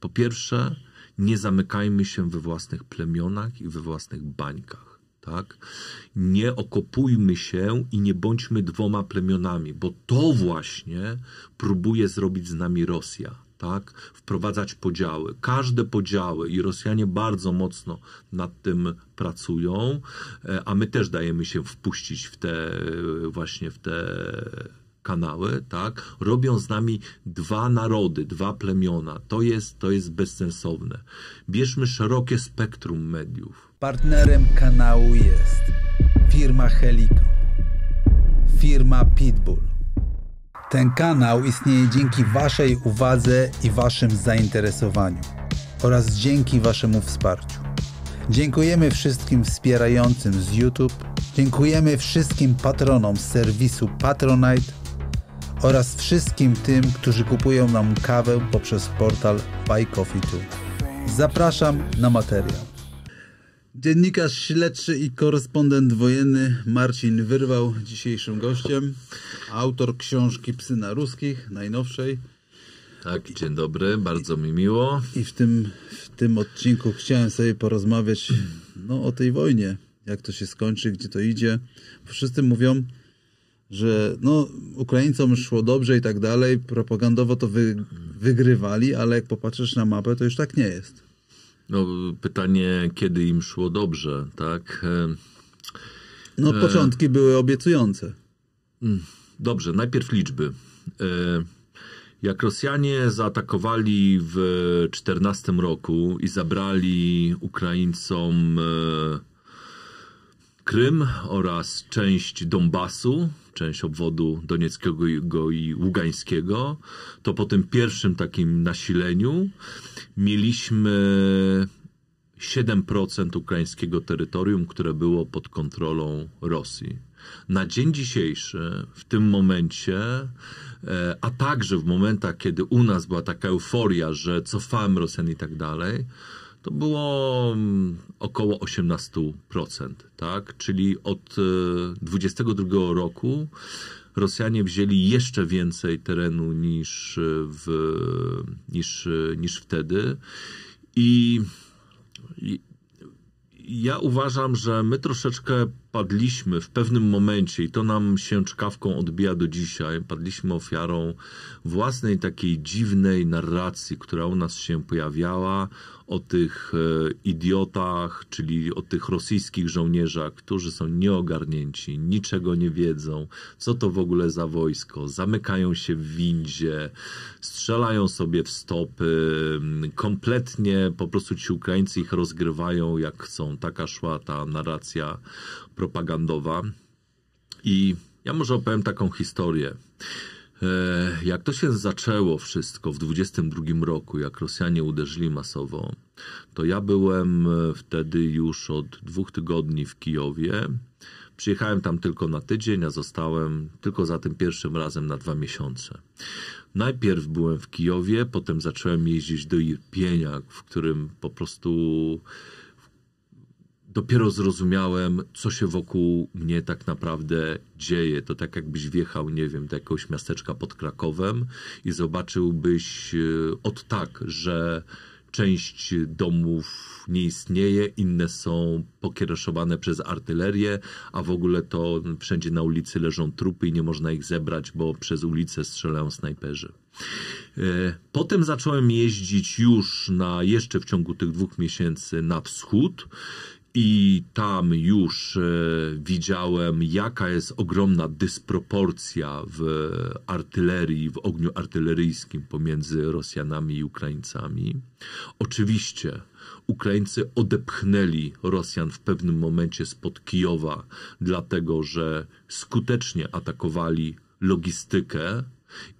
Po pierwsze, nie zamykajmy się we własnych plemionach i we własnych bańkach. Tak? Nie okopujmy się i nie bądźmy dwoma plemionami, bo to właśnie próbuje zrobić z nami Rosja. Tak? Wprowadzać podziały. Każde podziały i Rosjanie bardzo mocno nad tym pracują, e, a my też dajemy się wpuścić w te właśnie w te kanały, tak, robią z nami dwa narody, dwa plemiona. To jest, to jest bezsensowne. Bierzmy szerokie spektrum mediów. Partnerem kanału jest firma Helicon, firma Pitbull. Ten kanał istnieje dzięki Waszej uwadze i Waszym zainteresowaniu oraz dzięki Waszemu wsparciu. Dziękujemy wszystkim wspierającym z YouTube, dziękujemy wszystkim patronom z serwisu Patronite oraz wszystkim tym, którzy kupują nam kawę poprzez portal Buy Coffee Too. Zapraszam na materiał. Dziennikarz śledczy i korespondent wojenny Marcin Wyrwał dzisiejszym gościem, autor książki Psy na ruskich, najnowszej. Tak, dzień dobry, bardzo mi miło. I w tym, w tym odcinku chciałem sobie porozmawiać no, o tej wojnie, jak to się skończy, gdzie to idzie. Wszyscy mówią, że no, Ukraińcom szło dobrze i tak dalej, propagandowo to wy, wygrywali, ale jak popatrzysz na mapę, to już tak nie jest. No, pytanie, kiedy im szło dobrze, tak? E, No, E. początki były obiecujące. Dobrze, najpierw liczby. E, Jak Rosjanie zaatakowali w 14 roku i zabrali Ukraińcom e, Krym oraz część Donbasu, część obwodu donieckiego i ługańskiego, to po tym pierwszym takim nasileniu mieliśmy 7% ukraińskiego terytorium, które było pod kontrolą Rosji. Na dzień dzisiejszy, w tym momencie, e, a także w momentach, kiedy u nas była taka euforia, że cofamy Rosjan i tak dalej, to było mm, około 18%, tak? Czyli od e, 22 roku Rosjanie wzięli jeszcze więcej terenu niż, e, w, niż, e, niż wtedy. I i- ja uważam, że my troszeczkę padliśmy w pewnym momencie i to nam się czkawką odbija do dzisiaj. Padliśmy ofiarą własnej takiej dziwnej narracji, która u nas się pojawiała o tych e, idiotach, czyli o tych rosyjskich żołnierzach, którzy są nieogarnięci, niczego nie wiedzą, co to w ogóle za wojsko, zamykają się w windzie, strzelają sobie w stopy, kompletnie po prostu ci Ukraińcy ich rozgrywają jak chcą. Taka szła ta narracja propagandowa. I ja może opowiem taką historię. E, Jak to się zaczęło wszystko w 22 roku, jak Rosjanie uderzyli masowo, to ja byłem e, wtedy już od dwóch tygodni w Kijowie. Przyjechałem tam tylko na tydzień, a zostałem tylko za tym pierwszym razem na dwa miesiące. Najpierw byłem w Kijowie, potem zacząłem jeździć do Irpienia, w którym po prostu dopiero zrozumiałem, co się wokół mnie tak naprawdę dzieje. To tak jakbyś wjechał, nie wiem, do jakiegoś miasteczka pod Krakowem i zobaczyłbyś e, od tak, że część domów nie istnieje, inne są pokiereszowane przez artylerię, a w ogóle to wszędzie na ulicy leżą trupy i nie można ich zebrać, bo przez ulicę strzelają snajperzy. E, Potem zacząłem jeździć już na jeszcze w ciągu tych dwóch miesięcy na wschód i tam już e, widziałem, jaka jest ogromna dysproporcja w artylerii, w ogniu artyleryjskim pomiędzy Rosjanami i Ukraińcami. Oczywiście Ukraińcy odepchnęli Rosjan w pewnym momencie spod Kijowa, dlatego że skutecznie atakowali logistykę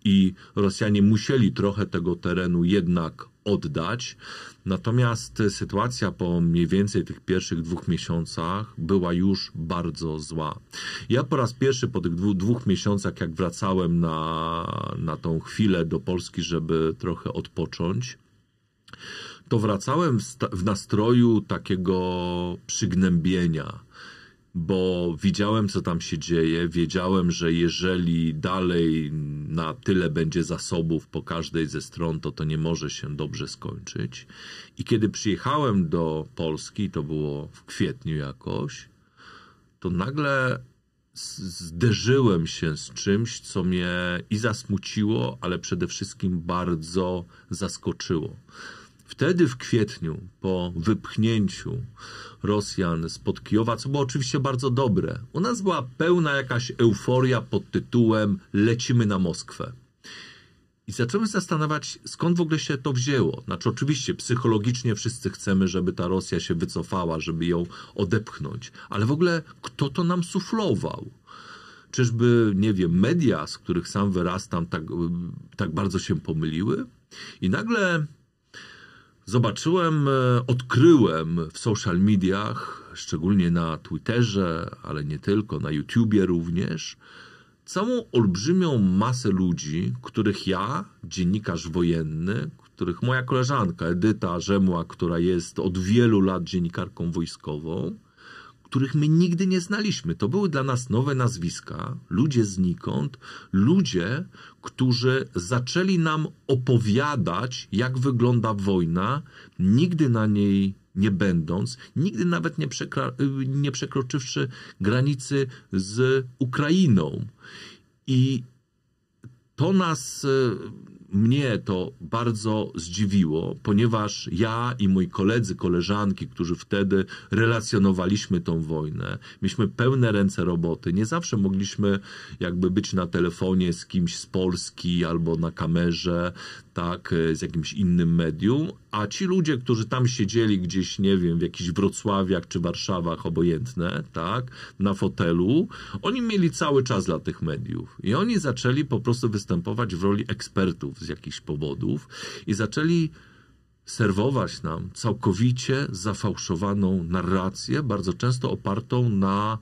i Rosjanie musieli trochę tego terenu jednak oddać. Natomiast sytuacja po mniej więcej tych pierwszych dwóch miesiącach była już bardzo zła. Ja po raz pierwszy po tych dwóch, dwóch miesiącach, jak wracałem na, na tą chwilę do Polski, żeby trochę odpocząć, to wracałem w, w nastroju takiego przygnębienia. Bo widziałem, co tam się dzieje. Wiedziałem, że jeżeli dalej na tyle będzie zasobów po każdej ze stron, to to nie może się dobrze skończyć. I kiedy przyjechałem do Polski, to było w kwietniu jakoś, to nagle zderzyłem się z czymś, co mnie i zasmuciło, ale przede wszystkim bardzo zaskoczyło. Wtedy w kwietniu, po wypchnięciu Rosjan spod Kijowa, co było oczywiście bardzo dobre, u nas była pełna jakaś euforia pod tytułem Lecimy na Moskwę. I zacząłem zastanawiać, skąd w ogóle się to wzięło. Znaczy, oczywiście, psychologicznie wszyscy chcemy, żeby ta Rosja się wycofała, żeby ją odepchnąć, ale w ogóle kto to nam suflował? Czyżby, nie wiem, media, z których sam wyrastam, tak, tak bardzo się pomyliły? I nagle zobaczyłem, e, odkryłem w social mediach, szczególnie na Twitterze, ale nie tylko, na YouTubie również, całą olbrzymią masę ludzi, których ja, dziennikarz wojenny, których moja koleżanka Edyta Rzemła, która jest od wielu lat dziennikarką wojskową, których my nigdy nie znaliśmy. To były dla nas nowe nazwiska, ludzie znikąd, ludzie, którzy zaczęli nam opowiadać, jak wygląda wojna, nigdy na niej nie będąc, nigdy nawet nie, nie przekroczywszy granicy z Ukrainą. I to nas mnie to bardzo zdziwiło, ponieważ ja i moi koledzy, koleżanki, którzy wtedy relacjonowaliśmy tą wojnę, mieliśmy pełne ręce roboty. Nie zawsze mogliśmy jakby być na telefonie z kimś z Polski albo na kamerze, tak, z jakimś innym medium, a ci ludzie, którzy tam siedzieli gdzieś, nie wiem, w jakichś Wrocławiach czy Warszawach, obojętne, tak, na fotelu, oni mieli cały czas dla tych mediów. I oni zaczęli po prostu występować w roli ekspertów z jakichś powodów i zaczęli serwować nam całkowicie zafałszowaną narrację, bardzo często opartą na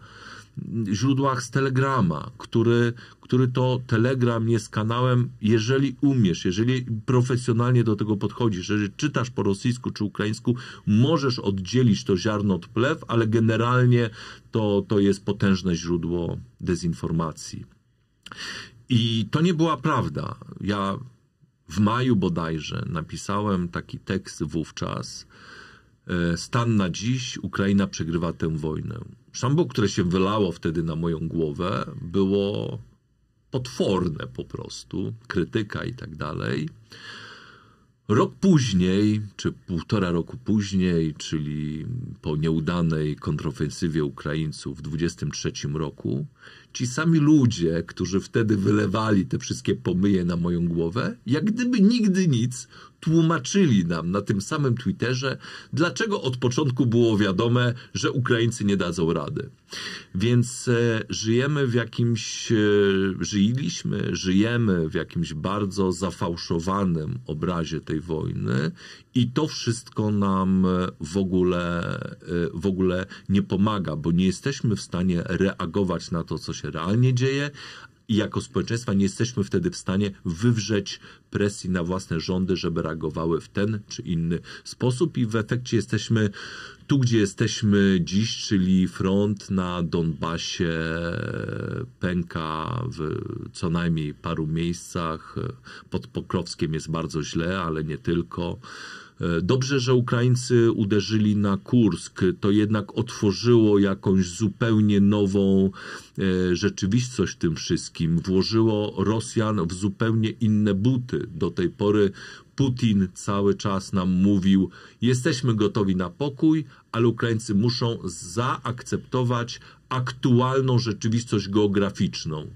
źródłach z Telegrama, który, który to Telegram jest kanałem, jeżeli umiesz, jeżeli profesjonalnie do tego podchodzisz, jeżeli czytasz po rosyjsku czy ukraińsku, możesz oddzielić to ziarno od plew, ale generalnie to, to jest potężne źródło dezinformacji. I to nie była prawda. Ja w maju bodajże napisałem taki tekst wówczas. E, stan na dziś, Ukraina przegrywa tę wojnę. Szambo, które się wylało wtedy na moją głowę, było potworne po prostu, krytyka i tak dalej. Rok później, czy półtora roku później, czyli po nieudanej kontrofensywie Ukraińców w 23 roku, ci sami ludzie, którzy wtedy wylewali te wszystkie pomyje na moją głowę, jak gdyby nigdy nic, tłumaczyli nam na tym samym Twitterze, dlaczego od początku było wiadome, że Ukraińcy nie dadzą rady. Więc e, żyjemy w jakimś, e, żyliśmy, żyjemy w jakimś bardzo zafałszowanym obrazie tej wojny i to wszystko nam e, w ogóle, w ogóle nie pomaga, bo nie jesteśmy w stanie reagować na to, co się realnie dzieje, i jako społeczeństwa nie jesteśmy wtedy w stanie wywrzeć presji na własne rządy, żeby reagowały w ten czy inny sposób i w efekcie jesteśmy tu, gdzie jesteśmy dziś, czyli front na Donbasie pęka w co najmniej paru miejscach. Pod Pokrowskiem jest bardzo źle, ale nie tylko. E, dobrze, że Ukraińcy uderzyli na Kursk. To jednak otworzyło jakąś zupełnie nową e, rzeczywistość tym wszystkim. Włożyło Rosjan w zupełnie inne buty. Do tej pory Putin cały czas nam mówił: Jesteśmy gotowi na pokój, ale Ukraińcy muszą zaakceptować aktualną rzeczywistość geograficzną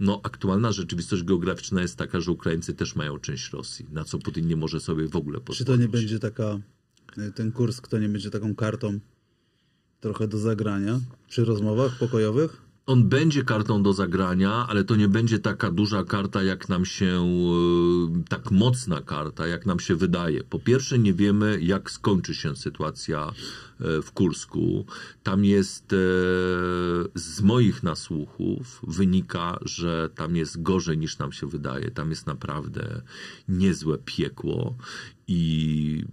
no, aktualna rzeczywistość geograficzna jest taka, że Ukraińcy też mają część Rosji, na co Putin nie może sobie w ogóle pozwolić. Czy to nie będzie taka, e, ten kurs, kto nie będzie taką kartą trochę do zagrania przy rozmowach pokojowych? On będzie kartą do zagrania, ale to nie będzie taka duża karta, jak nam się, e, tak mocna karta, jak nam się wydaje. Po pierwsze, nie wiemy, jak skończy się sytuacja e, w Kursku. Tam jest, e, z moich nasłuchów wynika, że tam jest gorzej niż nam się wydaje. Tam jest naprawdę niezłe piekło i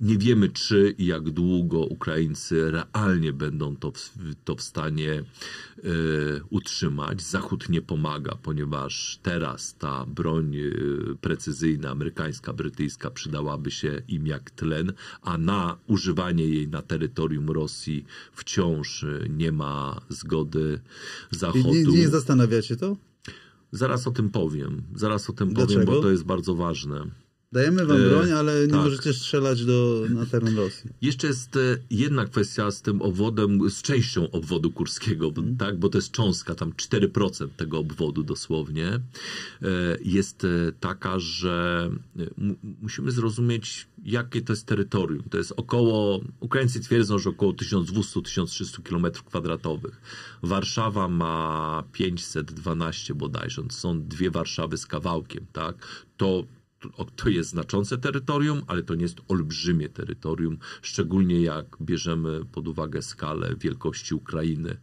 nie wiemy, czy i jak długo Ukraińcy realnie będą to w, to w stanie e, utrzymać. Zachód nie pomaga, ponieważ teraz ta broń e, precyzyjna, amerykańska, brytyjska, przydałaby się im jak tlen, a na używanie jej na terytorium Rosji wciąż e, nie ma zgody Zachodu. Nie, nie zastanawiacie to? Zaraz o tym powiem. Zaraz o tym Dlaczego? powiem, bo to jest bardzo ważne. Dajemy wam E, broń, ale nie tak. możecie strzelać do, na teren Rosji. Jeszcze jest e, jedna kwestia z tym obwodem, z częścią obwodu kurskiego, bo- tak, bo to jest cząstka, tam 4% tego obwodu dosłownie, e, jest taka, że mu- musimy zrozumieć, jakie to jest terytorium. To jest około, Ukraińcy twierdzą, że około 1200-1300 km kwadratowych. Warszawa ma 512 bodajże, to są dwie Warszawy z kawałkiem, tak? To to jest znaczące terytorium, ale to nie jest olbrzymie terytorium, szczególnie jak bierzemy pod uwagę skalę wielkości Ukrainy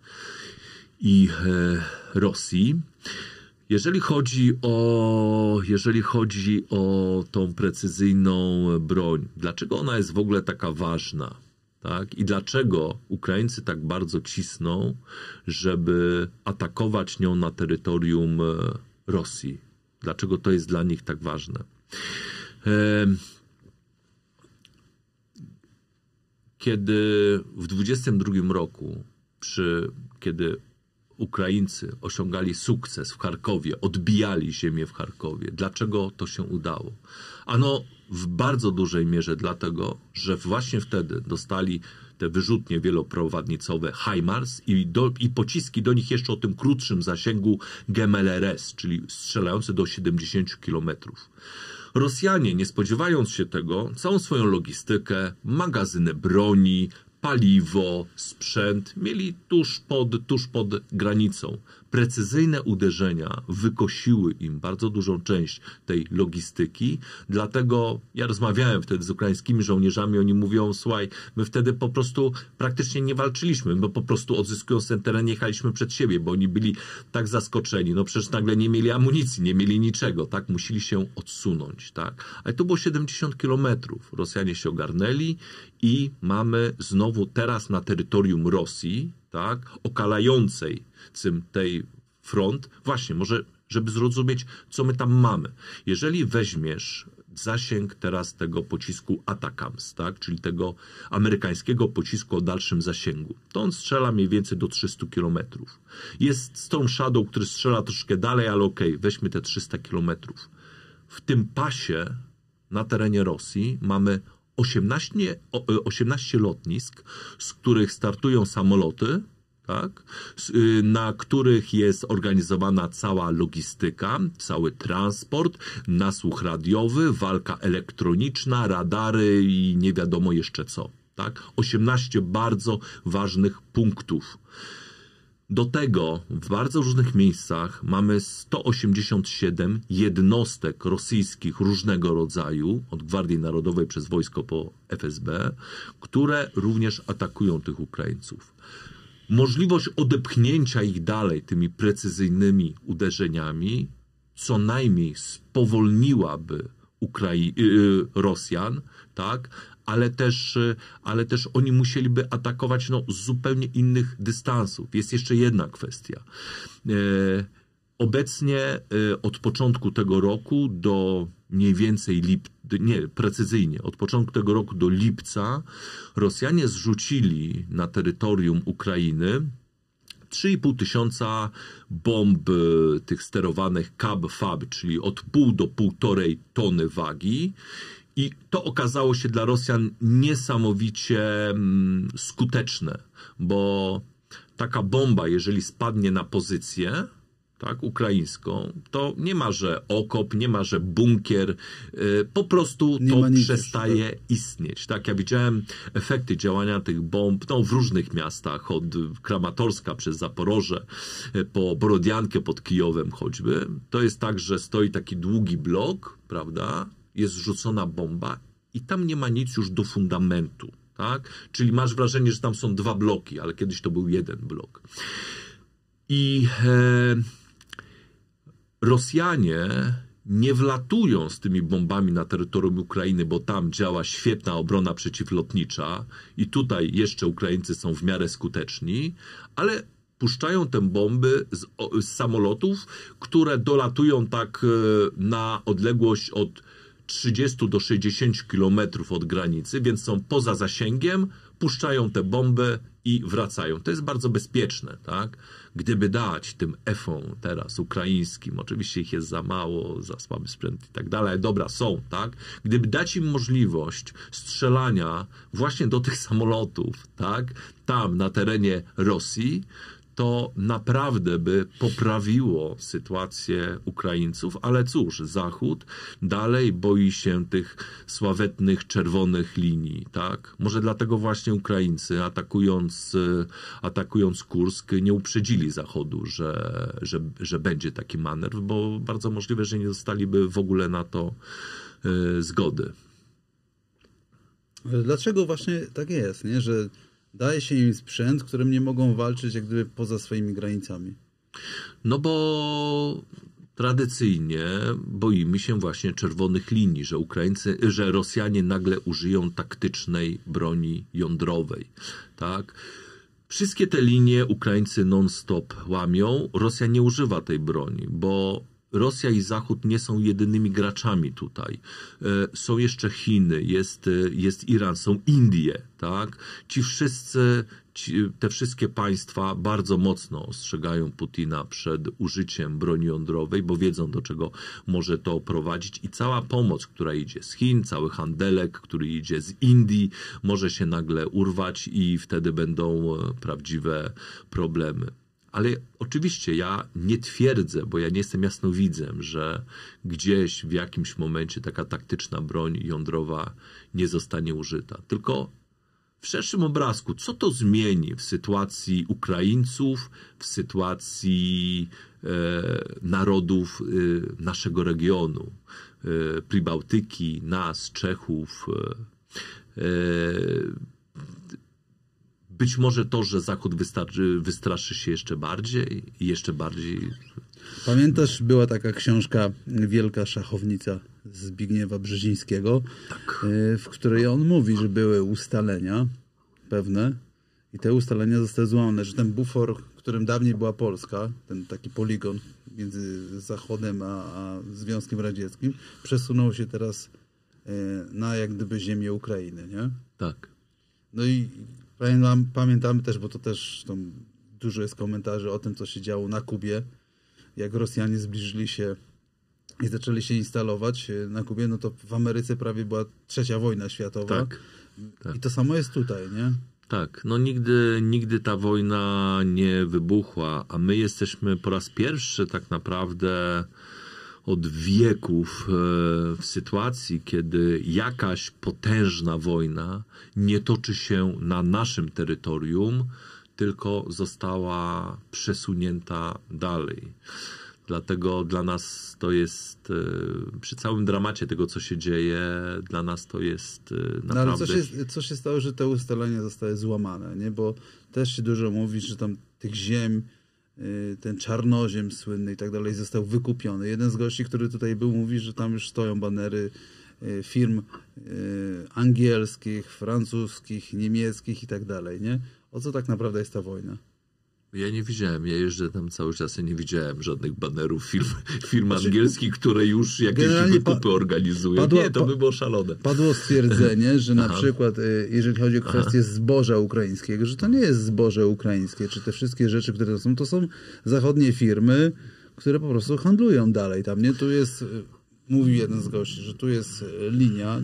i e, Rosji. Jeżeli chodzi o, jeżeli chodzi o tą precyzyjną broń, dlaczego ona jest w ogóle taka ważna? Tak? I dlaczego Ukraińcy tak bardzo cisną, żeby atakować nią na terytorium e, Rosji? Dlaczego to jest dla nich tak ważne? Kiedy w 22 roku, przy, kiedy Ukraińcy osiągali sukces w Charkowie, odbijali ziemię w Charkowie. Dlaczego to się udało? Ano w bardzo dużej mierze dlatego, że właśnie wtedy dostali te wyrzutnie wieloprowadnicowe HIMARS i, do, i pociski do nich jeszcze o tym krótszym zasięgu GMLRS, czyli strzelające do 70 kilometrów. Rosjanie, nie spodziewając się tego, całą swoją logistykę, magazyny broni, paliwo, sprzęt mieli tuż pod, tuż pod granicą. Precyzyjne uderzenia wykosiły im bardzo dużą część tej logistyki, dlatego ja rozmawiałem wtedy z ukraińskimi żołnierzami, oni mówią, słuchaj, my wtedy po prostu praktycznie nie walczyliśmy, my po prostu odzyskując ten teren jechaliśmy przed siebie, bo oni byli tak zaskoczeni, no przecież nagle nie mieli amunicji, nie mieli niczego, tak, musieli się odsunąć, tak, ale to było 70 kilometrów, Rosjanie się ogarnęli i mamy znowu teraz na terytorium Rosji, tak, okalającej cym tej front, właśnie, może, żeby zrozumieć, co my tam mamy. Jeżeli weźmiesz zasięg teraz tego pocisku Atakams, tak, czyli tego amerykańskiego pocisku o dalszym zasięgu, to on strzela mniej więcej do 300 kilometrów. Jest Storm Shadow, który strzela troszkę dalej, ale okej, weźmy te 300 kilometrów. W tym pasie na terenie Rosji mamy 18, o- e, 18 lotnisk, z których startują samoloty, tak, y, na których jest organizowana cała logistyka, cały transport, nasłuch radiowy, walka elektroniczna, radary i nie wiadomo jeszcze co. Tak? 18 bardzo ważnych punktów. Do tego w bardzo różnych miejscach mamy 187 jednostek rosyjskich różnego rodzaju, od Gwardii Narodowej przez wojsko po FSB, które również atakują tych Ukraińców. Możliwość odepchnięcia ich dalej tymi precyzyjnymi uderzeniami co najmniej spowolniłaby Ukrai- yy, Rosjan, tak? Ale też, yy, ale też oni musieliby atakować no, z zupełnie innych dystansów. Jest jeszcze jedna kwestia. Yy, Obecnie y, od początku tego roku do mniej więcej lip, nie, precyzyjnie, od początku tego roku do lipca Rosjanie zrzucili na terytorium Ukrainy 3,5 tysiąca bomb y, tych sterowanych CAB-FAB, czyli od pół do półtorej tony wagi. I to okazało się dla Rosjan niesamowicie mm, skuteczne, bo taka bomba, jeżeli spadnie na pozycję, tak, ukraińską, to nie ma, że okop, nie ma, że bunkier, y, po prostu Nie to przestaje istnieć. Tak, ja widziałem efekty działania tych bomb no, w różnych miastach, od Kramatorska przez Zaporoże, y, po Borodiankę pod Kijowem choćby. To jest tak, że stoi taki długi blok, prawda, jest rzucona bomba i tam nie ma nic już do fundamentu. Tak? Czyli masz wrażenie, że tam są dwa bloki, ale kiedyś to był jeden blok. I e, Rosjanie nie wlatują z tymi bombami na terytorium Ukrainy, bo tam działa świetna obrona przeciwlotnicza i tutaj jeszcze Ukraińcy są w miarę skuteczni, ale puszczają te bomby z, z samolotów, które dolatują tak e, na odległość od 30 do 60 kilometrów od granicy, więc są poza zasięgiem, puszczają te bomby i wracają. To jest bardzo bezpieczne, tak? Gdyby dać tym F-om teraz ukraińskim, oczywiście ich jest za mało, za słaby sprzęt i tak dalej, dobra, są, tak? Gdyby dać im możliwość strzelania właśnie do tych samolotów, tak? Tam na terenie Rosji, to naprawdę by poprawiło sytuację Ukraińców, ale cóż, Zachód dalej boi się tych sławetnych czerwonych linii, tak? Może dlatego właśnie Ukraińcy atakując, atakując Kursk nie uprzedzili Zachodu, że, że, że będzie taki manewr, bo bardzo możliwe, że nie dostaliby w ogóle na to y, zgody. Dlaczego właśnie tak jest, nie? że daje się im sprzęt, którym nie mogą walczyć jak gdyby poza swoimi granicami. No bo tradycyjnie boimy się właśnie czerwonych linii, że Ukraińcy, że Rosjanie nagle użyją taktycznej broni jądrowej, tak? Wszystkie te linie Ukraińcy non-stop łamią. Rosja nie używa tej broni, bo Rosja i Zachód nie są jedynymi graczami tutaj. E, są jeszcze Chiny, jest, e, jest Iran, są Indie, tak? Ci wszyscy, ci, te wszystkie państwa bardzo mocno ostrzegają Putina przed użyciem broni jądrowej, bo wiedzą do czego może to prowadzić i cała pomoc, która idzie z Chin, cały handelek, który idzie z Indii, może się nagle urwać i wtedy będą e, prawdziwe problemy. Ale oczywiście ja nie twierdzę, bo ja nie jestem jasnowidzem, że gdzieś w jakimś momencie taka taktyczna broń jądrowa nie zostanie użyta. Tylko w szerszym obrazku, co to zmieni w sytuacji Ukraińców, w sytuacji e, narodów e, naszego regionu, e, Pribałtyki, nas, Czechów. E, e być może to, że Zachód wystarczy, wystraszy się jeszcze bardziej i jeszcze bardziej. Pamiętasz, była taka książka Wielka Szachownica Zbigniewa Brzezińskiego, tak. E, w której on mówi, że były ustalenia pewne i te ustalenia zostały złamane, że ten bufor, którym dawniej była Polska, ten taki poligon między Zachodem a, a Związkiem Radzieckim, przesunął się teraz e, na jak gdyby ziemię Ukrainy, nie? Tak. No i pamiętamy też, bo to też tam dużo jest komentarzy o tym, co się działo na Kubie. Jak Rosjanie zbliżyli się i zaczęli się instalować e, na Kubie, no to w Ameryce prawie była trzecia wojna światowa. Tak, tak. I to samo jest tutaj, nie? Tak, no nigdy, nigdy ta wojna nie wybuchła, a my jesteśmy po raz pierwszy tak naprawdę od wieków e, w sytuacji, kiedy jakaś potężna wojna nie toczy się na naszym terytorium, tylko została przesunięta dalej. Dlatego dla nas to jest, e, przy całym dramacie tego, co się dzieje, dla nas to jest naprawdę... No ale co się, co się stało, że te ustalenia zostały złamane, nie? Bo też się dużo mówi, że tam tych ziem ten czarnoziem słynny i tak dalej został wykupiony. Jeden z gości, który tutaj był, mówi, że tam już stoją banery y, firm y, angielskich, francuskich, niemieckich i tak dalej, nie? O co tak naprawdę jest ta wojna? Ja nie widziałem, ja jeżdżę tam cały czas i nie widziałem żadnych banerów firm, firm znaczy, angielskich, które już jakieś wykupy organizują. Padło, nie, to by było szalone. Padło stwierdzenie, że na przykład y, jeżeli chodzi o kwestię Aha. zboża ukraińskiego, że to nie jest zboże ukraińskie, czy te wszystkie rzeczy, które to są, to są zachodnie firmy, które po prostu handlują dalej tam, nie? Tu jest, y, mówił jeden z gości, że tu jest y, linia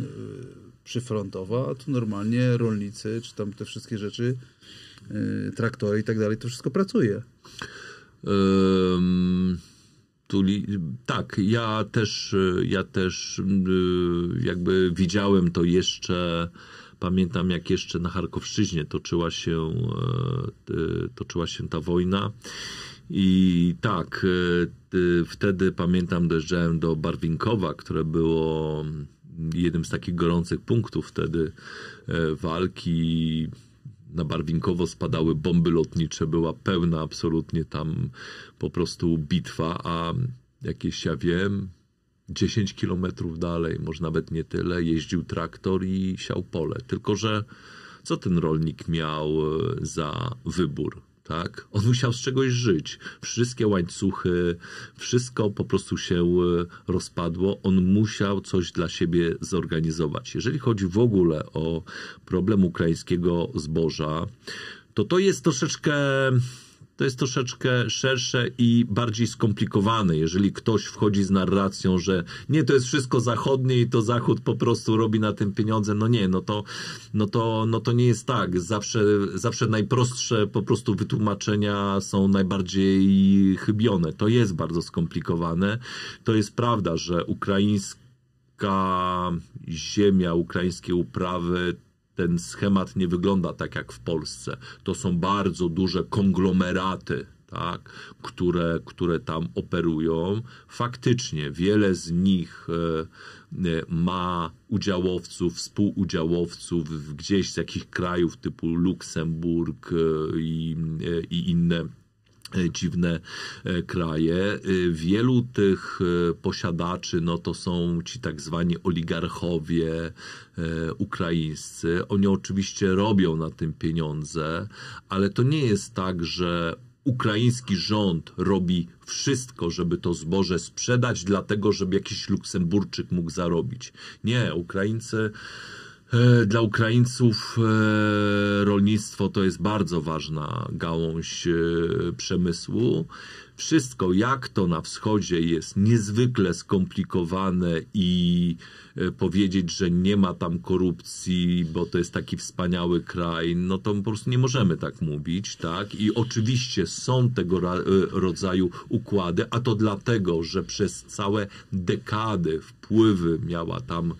przyfrontowa, a tu normalnie rolnicy, czy tam te wszystkie rzeczy traktory i tak dalej, to wszystko pracuje. Um, tak, ja też, ja też y, jakby widziałem to jeszcze, pamiętam jak jeszcze na Charkowszczyźnie toczyła się, toczyła się ta wojna. I tak, wtedy pamiętam, dojeżdżałem do Barwinkowa, które było jednym z takich gorących punktów wtedy walki na Barwinkowo spadały bomby lotnicze, była pełna absolutnie tam po prostu bitwa, a jakieś ja wiem, 10 kilometrów dalej, może nawet nie tyle, jeździł traktor i siał pole. Tylko, że co ten rolnik miał e, za wybór? Tak? On musiał z czegoś żyć. Wszystkie łańcuchy, wszystko po prostu się e, rozpadło. On musiał coś dla siebie zorganizować. Jeżeli chodzi w ogóle o problem ukraińskiego zboża, to to jest troszeczkę to jest troszeczkę szersze i bardziej skomplikowane. Jeżeli ktoś wchodzi z narracją, że nie, to jest wszystko zachodnie i to Zachód po prostu robi na tym pieniądze, no nie, no to, no to, no to nie jest tak. Zawsze, zawsze najprostsze po prostu wytłumaczenia są najbardziej chybione. To jest bardzo skomplikowane. To jest prawda, że ukraińska ziemia, ukraińskie uprawy ten schemat nie wygląda tak jak w Polsce. To są bardzo duże konglomeraty, tak, które, które tam operują. Faktycznie wiele z nich e, e, ma udziałowców, współudziałowców gdzieś z jakich krajów typu Luksemburg e, i, i inne dziwne e, kraje. E, wielu tych posiadaczy, no to są ci tak zwani oligarchowie ukraińscy. Oni oczywiście robią na tym pieniądze, ale to nie jest tak, że ukraiński rząd robi wszystko, żeby to zboże sprzedać, dlatego żeby jakiś Luksemburczyk mógł zarobić. Nie, Ukraińcy E, dla Ukraińców e, rolnictwo to jest bardzo ważna gałąź e, przemysłu. Wszystko, jak to na wschodzie jest niezwykle skomplikowane i powiedzieć, że nie ma tam korupcji, bo to jest taki wspaniały kraj, no to po prostu nie możemy tak mówić, tak? I oczywiście są tego rodzaju układy, a to dlatego, że przez całe dekady wpływy miała tam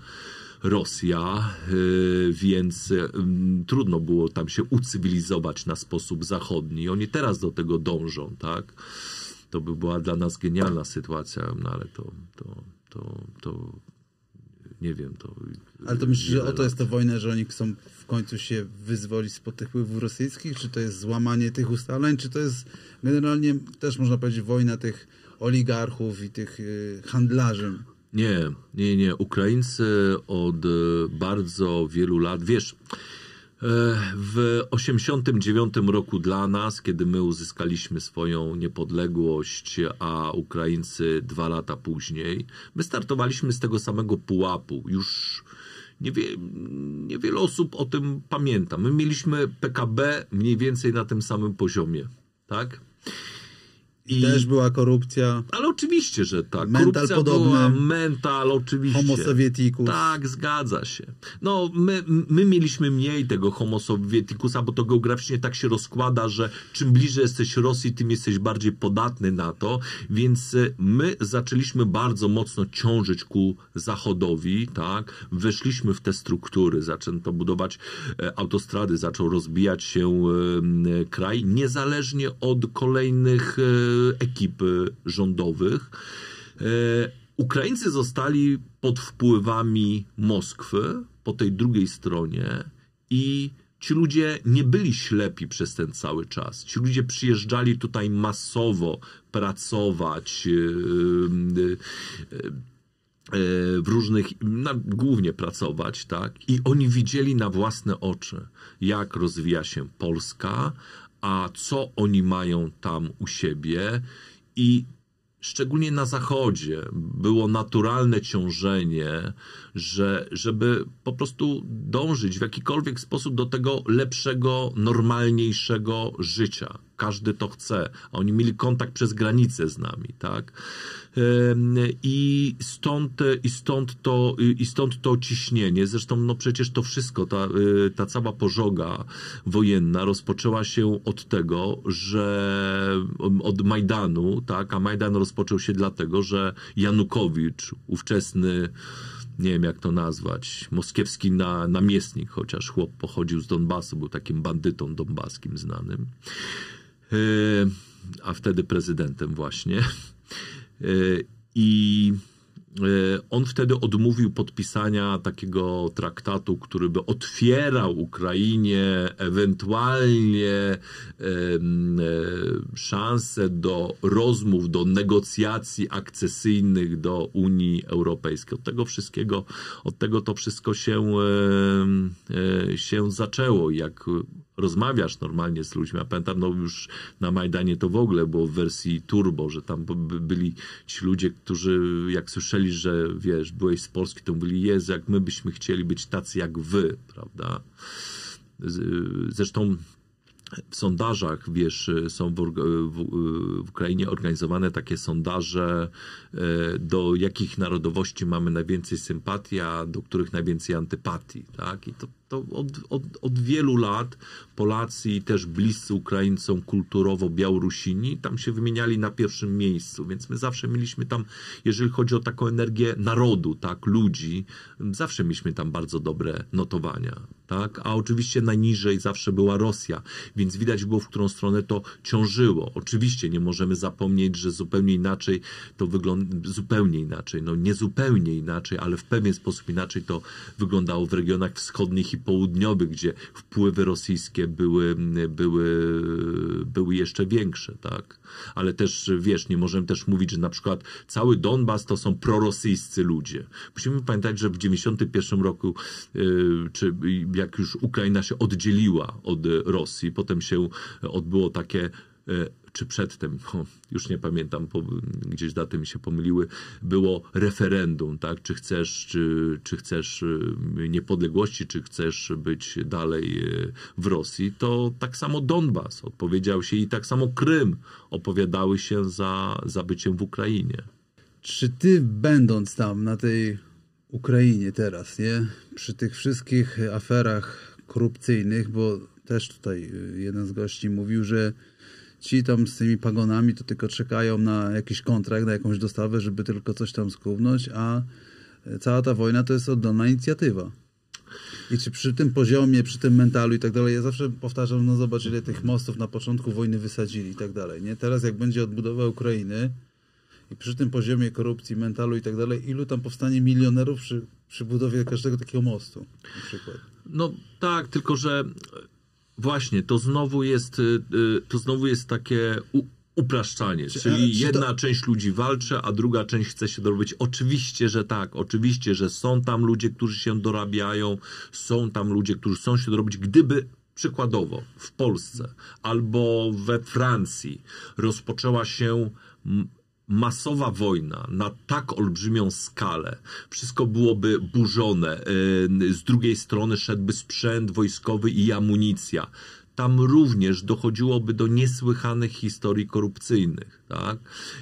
Rosja, y, więc y, trudno było tam się ucywilizować na sposób zachodni. Oni teraz do tego dążą, tak? To by była dla nas genialna sytuacja, no ale to, to, to, to nie wiem. To ale to myślisz, że oto jest to wojna, że oni chcą w końcu się wyzwolić spod tych wpływów rosyjskich? Czy to jest złamanie tych ustaleń? Czy to jest generalnie też można powiedzieć wojna tych oligarchów i tych y, handlarzy? Nie, nie, nie. Ukraińcy od e, bardzo wielu lat, wiesz, e, w 89 roku dla nas, kiedy my uzyskaliśmy swoją niepodległość, a Ukraińcy dwa lata później, my startowaliśmy z tego samego pułapu. Już niewie, niewiele osób o tym pamięta. My mieliśmy PKB mniej więcej na tym samym poziomie, tak? I też była korupcja. Ale oczywiście, że tak. Mental korupcja podobny. była, mental oczywiście. Homo sovietikus. Tak, zgadza się. No, my, my mieliśmy mniej tego homo sovietikusa, bo to geograficznie tak się rozkłada, że czym bliżej jesteś Rosji, tym jesteś bardziej podatny na to, więc e, my zaczęliśmy bardzo mocno ciążyć ku zachodowi, tak. Weszliśmy w te struktury, zaczęto budować e, autostrady, zaczął rozbijać się e, kraj, niezależnie od kolejnych ekipy rządowych. E, Ukraińcy zostali pod wpływami Moskwy po tej drugiej stronie i ci ludzie nie byli ślepi przez ten cały czas. Ci ludzie przyjeżdżali tutaj masowo pracować e, e, w różnych, głównie pracować, tak? I oni widzieli na własne oczy, jak rozwija się Polska, a co oni mają tam u siebie i szczególnie na zachodzie było naturalne ciążenie, że żeby po prostu dążyć w jakikolwiek sposób do tego lepszego, normalniejszego życia. Każdy to chce. A oni mieli kontakt przez granicę z nami, tak? I stąd, i stąd, to, i stąd to ciśnienie. Zresztą, no przecież to wszystko, ta, y, ta cała pożoga wojenna rozpoczęła się od tego, że od Majdanu, tak? A Majdan rozpoczął się dlatego, że Janukowicz, ówczesny nie wiem jak to nazwać, moskiewski na, namiestnik, chociaż chłop pochodził z Donbasu, był takim bandytą donbaskim znanym, e, a wtedy prezydentem właśnie. E, I on wtedy odmówił podpisania takiego traktatu, który by otwierał Ukrainie ewentualnie szanse do rozmów, do negocjacji akcesyjnych do Unii Europejskiej. Od tego wszystkiego, od tego to wszystko się, się zaczęło. Jak rozmawiasz normalnie z ludźmi. Ja pamiętam, no już na Majdanie to w ogóle było w wersji turbo, że tam byli ci ludzie, którzy jak słyszeli, że wiesz, byłeś z Polski, to mówili, Jezu, jak my byśmy chcieli być tacy jak wy, prawda? Zresztą w sondażach, wiesz, są w, w, w, Ukrainie organizowane takie sondaże, e, do jakich narodowości mamy najwięcej sympatii, a do których najwięcej antypatii, tak? I to to od, od, od wielu lat Polacy i też bliscy Ukraińcom kulturowo Białorusini tam się wymieniali na pierwszym miejscu, więc my zawsze mieliśmy tam, jeżeli chodzi o taką energię narodu, tak, ludzi, zawsze mieliśmy tam bardzo dobre notowania, tak, a oczywiście najniżej zawsze była Rosja, więc widać było, w którą stronę to ciążyło. Oczywiście nie możemy zapomnieć, że zupełnie inaczej to wygląda, zupełnie inaczej, no nie zupełnie inaczej, ale w pewien sposób inaczej to wyglądało w regionach wschodnich i południowych, gdzie wpływy rosyjskie były, były, były jeszcze większe, tak? Ale też, wiesz, nie możemy też mówić, że na przykład cały Donbas to są prorosyjscy ludzie. Musimy pamiętać, że w 91 roku, y, czy jak już Ukraina się oddzieliła od Rosji, potem się odbyło takie y, czy przedtem, już nie pamiętam, gdzieś daty mi się pomyliły, było referendum, tak? Czy chcesz, czy, czy chcesz y, niepodległości, czy chcesz być dalej y, w Rosji, to tak samo Donbas odpowiedział się i tak samo Krym opowiadały się za, za byciem w Ukrainie. Czy ty, będąc tam na tej Ukrainie teraz, nie? Przy tych wszystkich aferach korupcyjnych, bo też tutaj y, jeden z gości mówił, że ci tam z tymi pagonami to tylko czekają na jakiś kontrakt, na jakąś dostawę, żeby tylko coś tam skównąć, a cała ta wojna to jest oddolna inicjatywa. I czy przy tym poziomie, przy tym mentalu i tak dalej, ja zawsze powtarzam, no zobacz ile tych mostów na początku wojny wysadzili i tak dalej, nie? Teraz jak będzie odbudowa Ukrainy i przy tym poziomie korupcji, mentalu i tak dalej, ilu tam powstanie milionerów przy, przy budowie każdego takiego mostu na przykład? No tak, tylko że Właśnie, to znowu jest, y, y, to znowu jest takie upraszczanie, czy, czyli jedna to... część ludzi walczy, a druga część chce się dorobić. Oczywiście, że tak, oczywiście, że są tam ludzie, którzy się dorabiają, są tam ludzie, którzy chcą się dorobić. Gdyby przykładowo w Polsce albo we Francji rozpoczęła się masowa wojna na tak olbrzymią skalę, wszystko byłoby burzone, y, z drugiej strony szedłby sprzęt wojskowy i amunicja. Tam również dochodziłoby do niesłychanych historii korupcyjnych, tak?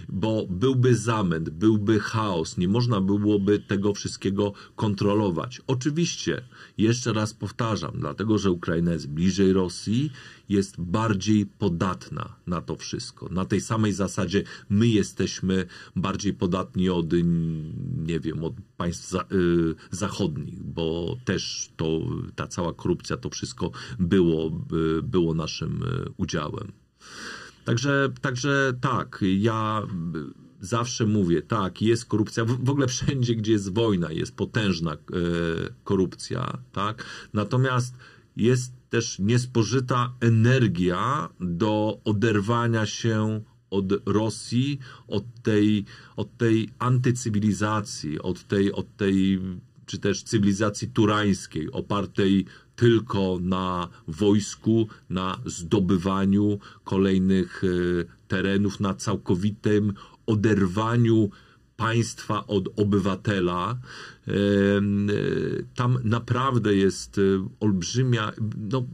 Bo byłby zamęt, byłby chaos, nie można byłoby tego wszystkiego kontrolować. Oczywiście, jeszcze raz powtarzam, dlatego że Ukraina jest bliżej Rosji, jest bardziej podatna na to wszystko. Na tej samej zasadzie my jesteśmy bardziej podatni od, nie wiem, od państw za, y, zachodnich, bo też to, ta cała korupcja, to wszystko było, y, było naszym y, udziałem. Także, także tak, ja zawsze mówię, tak, jest korupcja, w, w ogóle wszędzie, gdzie jest wojna, jest potężna e, korupcja, tak, natomiast jest też niespożyta energia do oderwania się od Rosji, od tej, od tej antycywilizacji, od tej, od tej czy też cywilizacji turańskiej, opartej tylko na wojsku, na zdobywaniu kolejnych e, terenów, na całkowitym oderwaniu państwa od obywatela. E, tam naprawdę jest e, olbrzymia, no,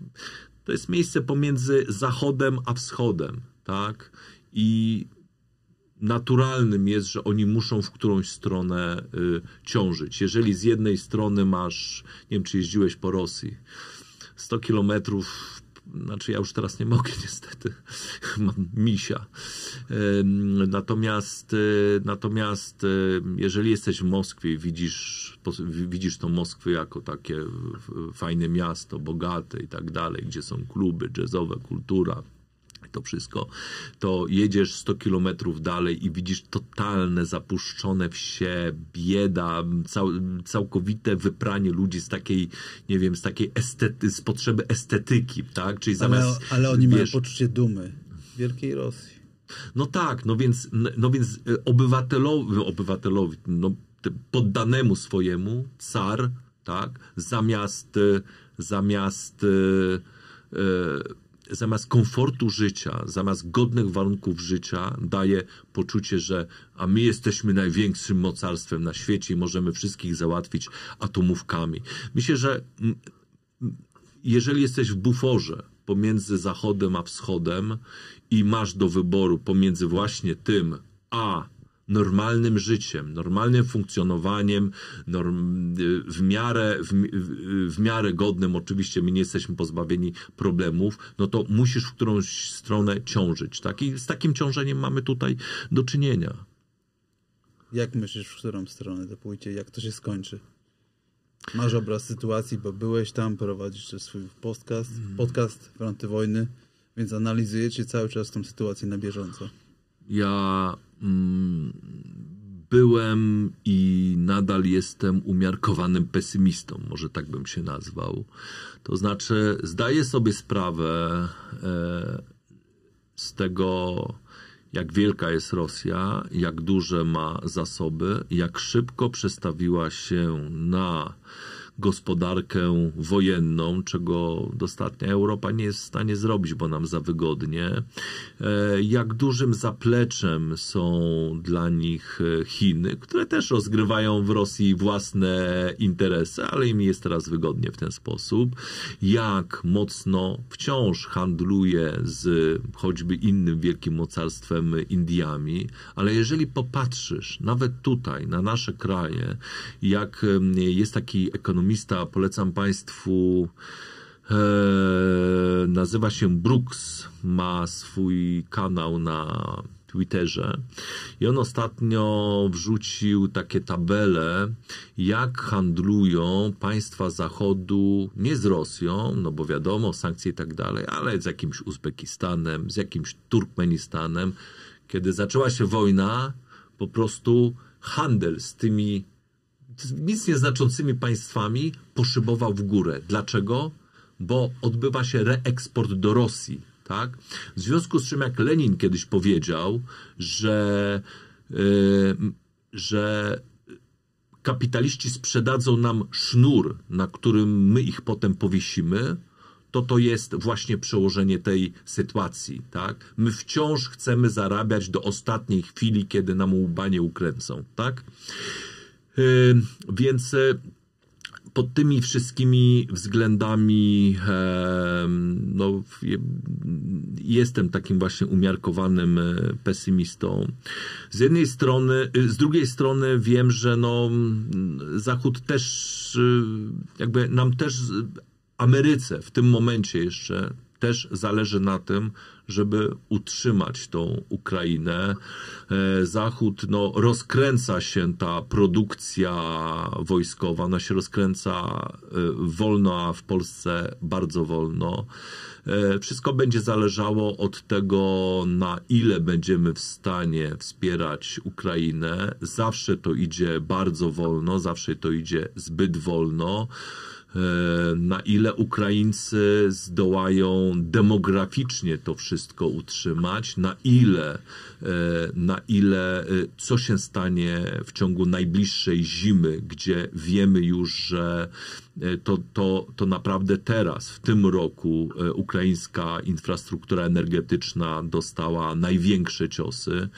to jest miejsce pomiędzy Zachodem a Wschodem, tak? I naturalnym jest, że oni muszą w którąś stronę y, ciążyć. Jeżeli z jednej strony masz, nie wiem, czy jeździłeś po Rosji, 100 kilometrów znaczy ja już teraz nie mogę niestety, mam misia. Natomiast, e, natomiast e, jeżeli jesteś w Moskwie i widzisz, widzisz tą Moskwę jako takie fajne miasto, bogate i tak dalej, gdzie są kluby jazzowe, kultura, to wszystko, to jedziesz 100 kilometrów dalej i widzisz totalne zapuszczone wsie, bieda, cał, całkowite wypranie ludzi z takiej, nie wiem, z takiej estety, z potrzeby estetyki, tak? Czyli zamiast, ale, ale oni wiesz, mają poczucie dumy wielkiej Rosji. No tak, no więc, no więc e, obywatelowi, obywatelowi no, poddanemu swojemu car, tak, zamiast, e, zamiast e, zamiast komfortu życia, zamiast godnych warunków życia, daje poczucie, że a my jesteśmy największym mocarstwem na świecie i możemy wszystkich załatwić atomówkami. Myślę, że jeżeli jesteś w buforze pomiędzy Zachodem a Wschodem i masz do wyboru pomiędzy właśnie tym a normalnym życiem, normalnym funkcjonowaniem, norm, w, miarę, w, w miarę godnym, oczywiście my nie jesteśmy pozbawieni problemów, no to musisz w którąś stronę ciążyć. Tak? I z takim ciążeniem mamy tutaj do czynienia. Jak myślisz, w którą stronę to pójdzie? Jak to się skończy? Masz obraz sytuacji, bo byłeś tam, prowadzisz też swój podcast, podcast Fronty Wojny, więc analizujecie cały czas tą sytuację na bieżąco. Ja byłem i nadal jestem umiarkowanym pesymistą, może tak bym się nazwał. To znaczy, zdaję sobie sprawę e, z tego, jak wielka jest Rosja, jak duże ma zasoby, jak szybko przestawiła się na gospodarkę wojenną, czego dostatnia Europa nie jest w stanie zrobić, bo nam za wygodnie. E, jak dużym zapleczem są dla nich e, Chiny, które też rozgrywają w Rosji własne interesy, ale im jest teraz wygodnie w ten sposób. Jak mocno wciąż handluje z choćby innym wielkim mocarstwem Indiami, ale jeżeli popatrzysz nawet tutaj na nasze kraje, jak jest taki ekonomiczny ekonomista, polecam Państwu, e, nazywa się Brooks, ma swój kanał na Twitterze i on ostatnio wrzucił takie tabele, jak handlują państwa Zachodu nie z Rosją, no bo wiadomo, sankcje i tak dalej, ale z jakimś Uzbekistanem, z jakimś Turkmenistanem. Kiedy zaczęła się wojna, po prostu handel z tymi nic nieznaczącymi państwami poszybował w górę. Dlaczego? Bo odbywa się reeksport do Rosji. Tak? W związku z czym, jak Lenin kiedyś powiedział, że, yy, że kapitaliści sprzedadzą nam sznur, na którym my ich potem powiesimy, to to jest właśnie przełożenie tej sytuacji. Tak? My wciąż chcemy zarabiać do ostatniej chwili, kiedy nam łbanie ukręcą. Tak? Więc e, pod tymi wszystkimi względami no, jestem takim właśnie umiarkowanym e, pesymistą. Z jednej strony, e, z drugiej strony wiem, że no, Zachód też jakby nam też Ameryce w tym momencie jeszcze też zależy na tym, żeby utrzymać tą Ukrainę. E, Zachód, no, rozkręca się ta produkcja wojskowa, ona się rozkręca e, wolno, a w Polsce bardzo wolno. E, wszystko będzie zależało od tego, na ile będziemy w stanie wspierać Ukrainę. Zawsze to idzie bardzo wolno, zawsze to idzie zbyt wolno. E, na ile Ukraińcy zdołają demograficznie to wszystko utrzymać, na ile, e, na ile e, co się stanie w ciągu najbliższej zimy, gdzie wiemy już, że to, to, to naprawdę teraz, w tym roku, ukraińska infrastruktura energetyczna dostała największe ciosy.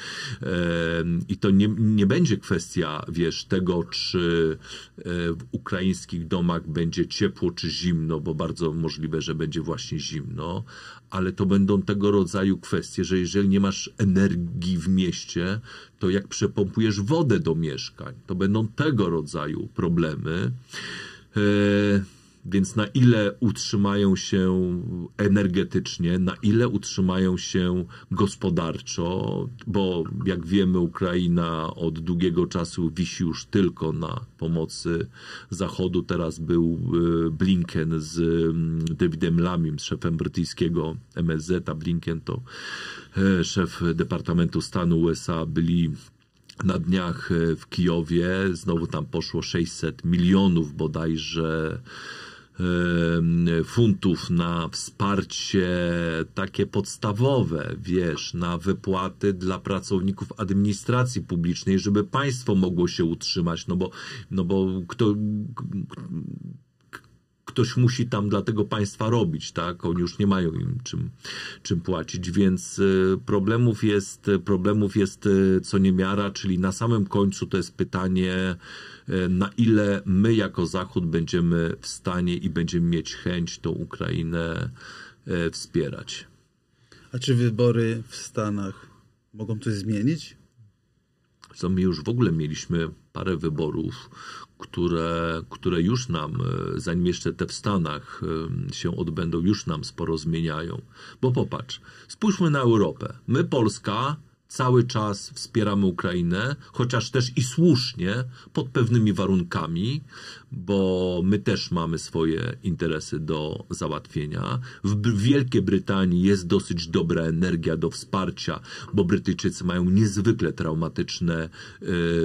I to nie, nie będzie kwestia, wiesz, tego, czy w ukraińskich domach będzie ciepło czy zimno, bo bardzo możliwe, że będzie właśnie zimno, ale to będą tego rodzaju kwestie, że jeżeli nie masz energii w mieście, to jak przepompujesz wodę do mieszkań, to będą tego rodzaju problemy. E, więc na ile utrzymają się energetycznie, na ile utrzymają się gospodarczo, bo jak wiemy, Ukraina od długiego czasu wisi już tylko na pomocy Zachodu. Teraz był e, Blinken z Davidem Lamim, szefem brytyjskiego MSZ, a Blinken to e, szef Departamentu Stanu USA, byli na dniach e, w Kijowie. Znowu tam poszło 600 milionów bodajże funtów na wsparcie takie podstawowe, wiesz, na wypłaty dla pracowników administracji publicznej, żeby państwo mogło się utrzymać, no bo, no bo kto, ktoś musi tam dla tego państwa robić, tak? Oni już nie mają im czym, czym płacić, więc y, problemów jest, problemów jest y, co niemiara, czyli na samym końcu to jest pytanie, y, na ile my jako Zachód będziemy w stanie i będziemy mieć chęć tą Ukrainę wspierać. A czy wybory w Stanach mogą coś zmienić? Co my już w ogóle mieliśmy parę wyborów, które, które już nam, e, zanim jeszcze te w Stanach e, się odbędą, już nam sporo zmieniają. Bo popatrz, spójrzmy na Europę. My, Polska, cały czas wspieramy Ukrainę, chociaż też i słusznie, pod pewnymi warunkami, bo my też mamy swoje interesy do załatwienia. W Wielkiej Brytanii jest dosyć dobra energia do wsparcia, bo Brytyjczycy mają niezwykle traumatyczne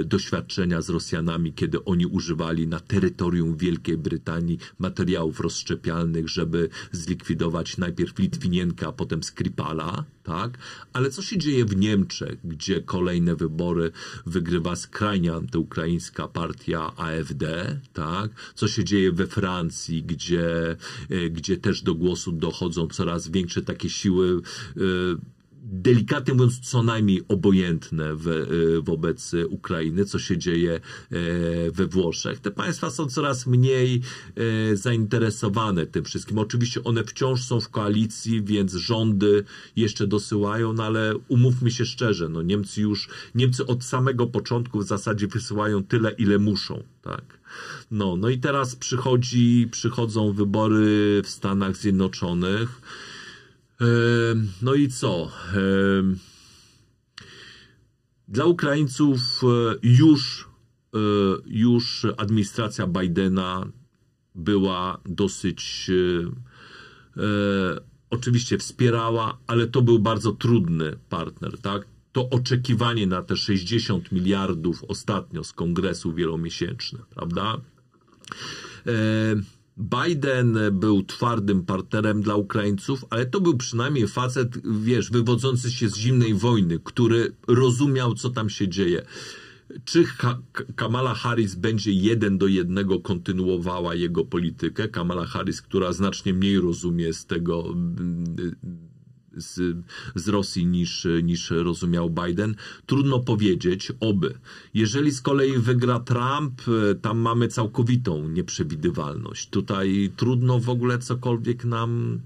e, doświadczenia z Rosjanami, kiedy oni używali na terytorium Wielkiej Brytanii materiałów rozszczepialnych, żeby zlikwidować najpierw Litwinienka, a potem Skripala, tak? Ale co się dzieje w Niemczech, gdzie kolejne wybory wygrywa skrajnie antyukraińska partia AfD, tak? Co się dzieje we Francji, gdzie, e, gdzie też do głosu dochodzą coraz większe takie siły e, delikatnie mówiąc, co najmniej obojętne e, wobec Ukrainy, co się dzieje we Włoszech. Te państwa są coraz mniej zainteresowane tym wszystkim. Oczywiście one wciąż są w koalicji, więc rządy jeszcze dosyłają, no ale umówmy się szczerze, no Niemcy już, Niemcy od samego początku w zasadzie wysyłają tyle, ile muszą, tak? No, no i teraz przychodzi, przychodzą wybory w Stanach Zjednoczonych. No i co? Dla Ukraińców e, już, e, już administracja Bidena była dosyć e, oczywiście wspierała, ale to był bardzo trudny partner, tak? to oczekiwanie na te 60 miliardów ostatnio z kongresu wielomiesięczne, prawda? Biden był twardym partnerem dla Ukraińców, ale to był przynajmniej facet, wiesz, wywodzący się z zimnej wojny, który rozumiał, co tam się dzieje. Czy Kamala Harris będzie jeden do jednego kontynuowała jego politykę? Kamala Harris, która znacznie mniej rozumie z tego z, z Rosji niż, niż rozumiał Biden. Trudno powiedzieć, oby. Jeżeli z kolei wygra Trump, tam mamy całkowitą nieprzewidywalność. Tutaj trudno w ogóle cokolwiek nam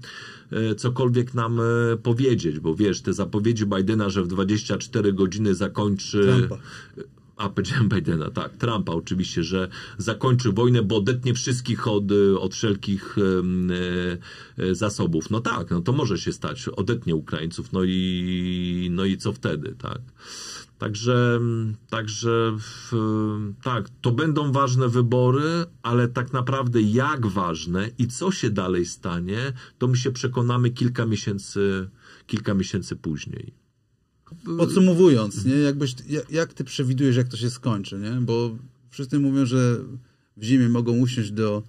cokolwiek nam e, powiedzieć, bo wiesz, te zapowiedzi Bidena, że w 24 godziny zakończy Trumpa a powiedziałem Bidena, tak, Trumpa oczywiście, że zakończy wojnę, bo odetnie wszystkich od, od wszelkich e, e, zasobów. No tak, no to może się stać, odetnie Ukraińców, no i, no i co wtedy, tak. Także, także w, tak, to będą ważne wybory, ale tak naprawdę jak ważne i co się dalej stanie, to my się przekonamy kilka miesięcy, kilka miesięcy później. Podsumowując, nie? Jakbyś, jak ty przewidujesz, jak to się skończy, nie? Bo wszyscy mówią, że w zimie mogą usiąść do,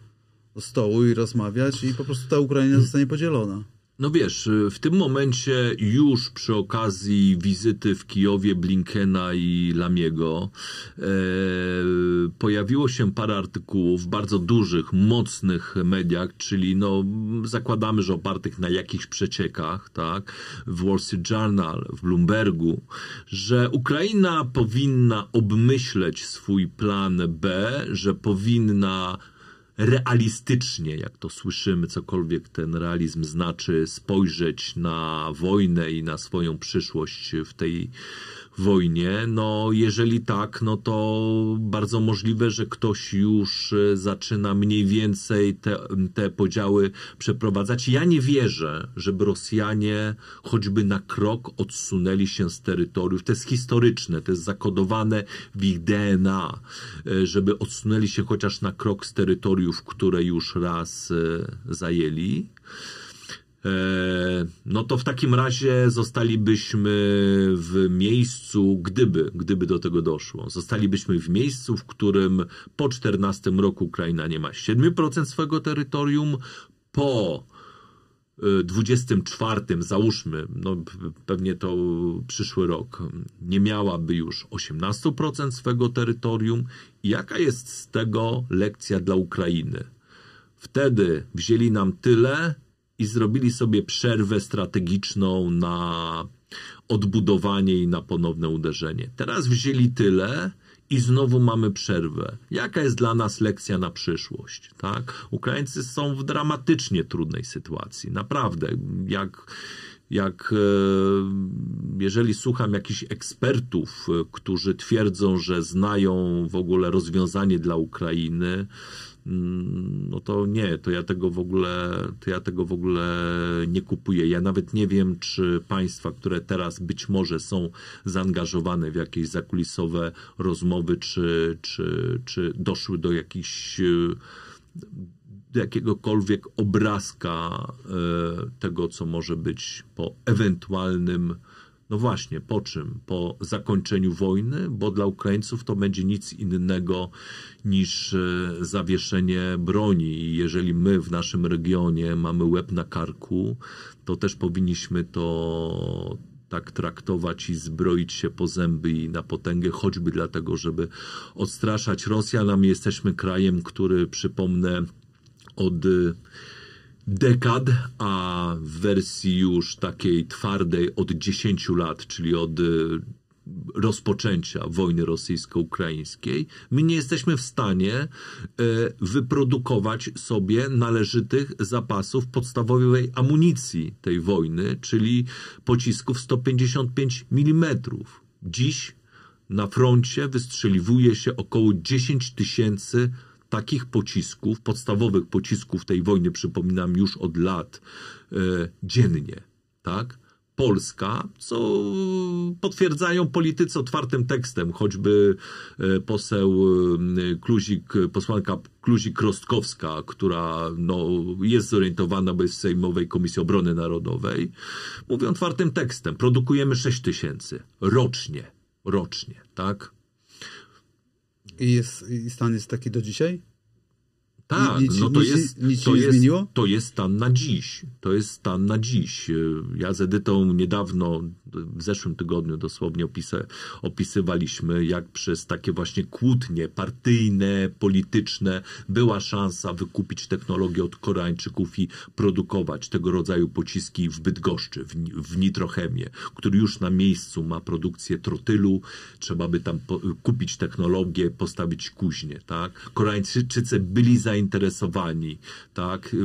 do stołu i rozmawiać i po prostu ta Ukraina zostanie podzielona. No wiesz, w tym momencie już przy okazji wizyty w Kijowie Blinkena i Lamiego e, pojawiło się parę artykułów w bardzo dużych, mocnych mediach, czyli no zakładamy, że opartych na jakichś przeciekach, tak, w Wall Street Journal, w Bloombergu, że Ukraina powinna obmyśleć swój plan B, że powinna realistycznie, jak to słyszymy, cokolwiek ten realizm znaczy, spojrzeć na wojnę i na swoją przyszłość w tej wojnie. No, jeżeli tak, no to bardzo możliwe, że ktoś już e, zaczyna mniej więcej te, te podziały przeprowadzać. Ja nie wierzę, żeby Rosjanie choćby na krok odsunęli się z terytoriów. To jest historyczne, to jest zakodowane w ich DNA, e, żeby odsunęli się chociaż na krok z terytoriów, które już raz e, zajęli. E, no to w takim razie zostalibyśmy w miejscu, gdyby, gdyby do tego doszło, zostalibyśmy w miejscu, w którym po 14 roku Ukraina nie ma 7% swojego terytorium, po 24, załóżmy, no pewnie to przyszły rok, nie miałaby już 18% swego terytorium. Jaka jest z tego lekcja dla Ukrainy? Wtedy wzięli nam tyle, i zrobili sobie przerwę strategiczną na odbudowanie i na ponowne uderzenie. Teraz wzięli tyle i znowu mamy przerwę. Jaka jest dla nas lekcja na przyszłość? Tak? Ukraińcy są w dramatycznie trudnej sytuacji. Naprawdę. Jak, jak e, jeżeli słucham jakichś ekspertów, e, którzy twierdzą, że znają w ogóle rozwiązanie dla Ukrainy, no to nie, to ja tego w ogóle, to ja tego w ogóle nie kupuję. Ja nawet nie wiem, czy państwa, które teraz być może są zaangażowane w jakieś zakulisowe rozmowy, czy, czy, czy doszły do jakichś do jakiegokolwiek obrazka e, tego, co może być po ewentualnym no właśnie, po czym? Po zakończeniu wojny, bo dla Ukraińców to będzie nic innego niż e, zawieszenie broni. I jeżeli my w naszym regionie mamy łeb na karku, to też powinniśmy to tak traktować i zbroić się po zęby i na potęgę, choćby dlatego, żeby odstraszać Rosjan, a my jesteśmy krajem, który, przypomnę, od dekad, a w wersji już takiej twardej od 10 lat, czyli od y, rozpoczęcia wojny rosyjsko-ukraińskiej, my nie jesteśmy w stanie y, wyprodukować sobie należytych zapasów podstawowej amunicji tej wojny, czyli pocisków 155 mm. Dziś na froncie wystrzeliwuje się około 10 tysięcy takich pocisków, podstawowych pocisków tej wojny, przypominam już od lat, e, dziennie, tak? Polska, co potwierdzają politycy otwartym tekstem, choćby e, poseł e, Kluzik, posłanka Kluzik-Rostkowska, która no, jest zorientowana, bo jest w Sejmowej Komisji Obrony Narodowej, mówi otwartym tekstem, produkujemy 6 tysięcy rocznie, rocznie, tak? I, jest, I stan jest taki do dzisiaj? Tak, nic, no to nic, jest, nic to, jest, zmieniło? to jest stan na dziś. To jest stan na dziś. Ja z Edytą niedawno, w zeszłym tygodniu dosłownie opisy, opisywaliśmy, jak przez takie właśnie kłótnie partyjne, polityczne była szansa wykupić technologię od Koreańczyków i produkować tego rodzaju pociski w Bydgoszczy, w, w Nitrochemie, który już na miejscu ma produkcję trotylu. Trzeba by tam po, kupić technologię, postawić kuźnię. Tak? Koreańczycy byli zainteresowani zainteresowani, tak,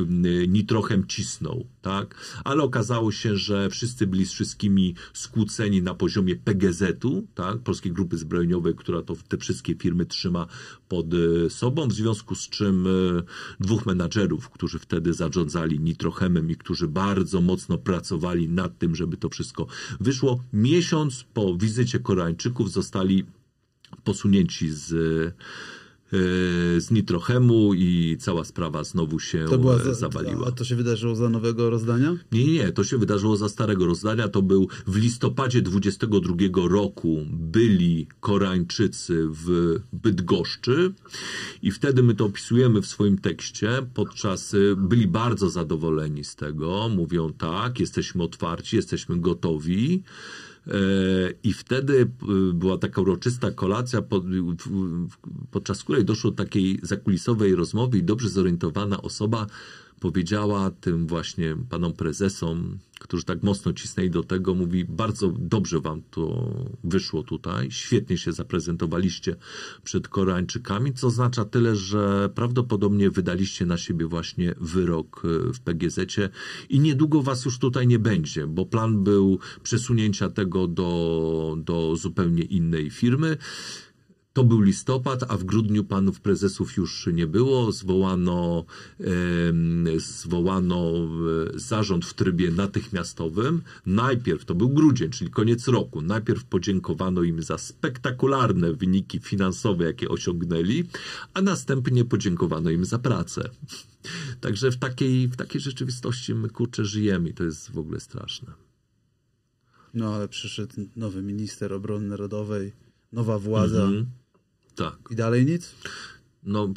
nitrochem cisnął, tak, ale okazało się, że wszyscy byli z wszystkimi skłóceni na poziomie PGZ-u, tak, Polskiej Grupy Zbrojeniowej, która to te wszystkie firmy trzyma pod e, sobą, w związku z czym e, dwóch menadżerów, którzy wtedy zarządzali nitrochemem i którzy bardzo mocno pracowali nad tym, żeby to wszystko wyszło, miesiąc po wizycie Koreańczyków zostali posunięci z z Nitrochemu i cała sprawa znowu się to była za, zawaliła. A to się wydarzyło za nowego rozdania? Nie, nie, to się wydarzyło za starego rozdania. To był w listopadzie 22 roku byli Koreańczycy w Bydgoszczy i wtedy my to opisujemy w swoim tekście. Podczas byli bardzo zadowoleni z tego. Mówią tak, jesteśmy otwarci, jesteśmy gotowi. I wtedy y, była taka uroczysta kolacja, podczas której doszło do takiej zakulisowej rozmowy i dobrze zorientowana osoba powiedziała tym właśnie panom prezesom, którzy tak mocno cisnęli do tego, mówi bardzo dobrze wam to wyszło tutaj, świetnie się zaprezentowaliście przed Koreańczykami, co oznacza tyle, że prawdopodobnie wydaliście na siebie właśnie wyrok e, w PGZ-cie i niedługo was już tutaj nie będzie, bo plan był przesunięcia tego do, do zupełnie innej firmy. To był listopad, a w grudniu panów prezesów już nie było. Zwołano, zwołano e, zarząd w trybie natychmiastowym. Najpierw, to był grudzień, czyli koniec roku, najpierw podziękowano im za spektakularne wyniki finansowe, jakie osiągnęli, a następnie podziękowano im za pracę. Także w takiej, w takiej rzeczywistości my kurczę żyjemy i to jest w ogóle straszne. No ale przyszedł nowy minister obrony narodowej, nowa władza Mhm. Tak. i dalej nic? No,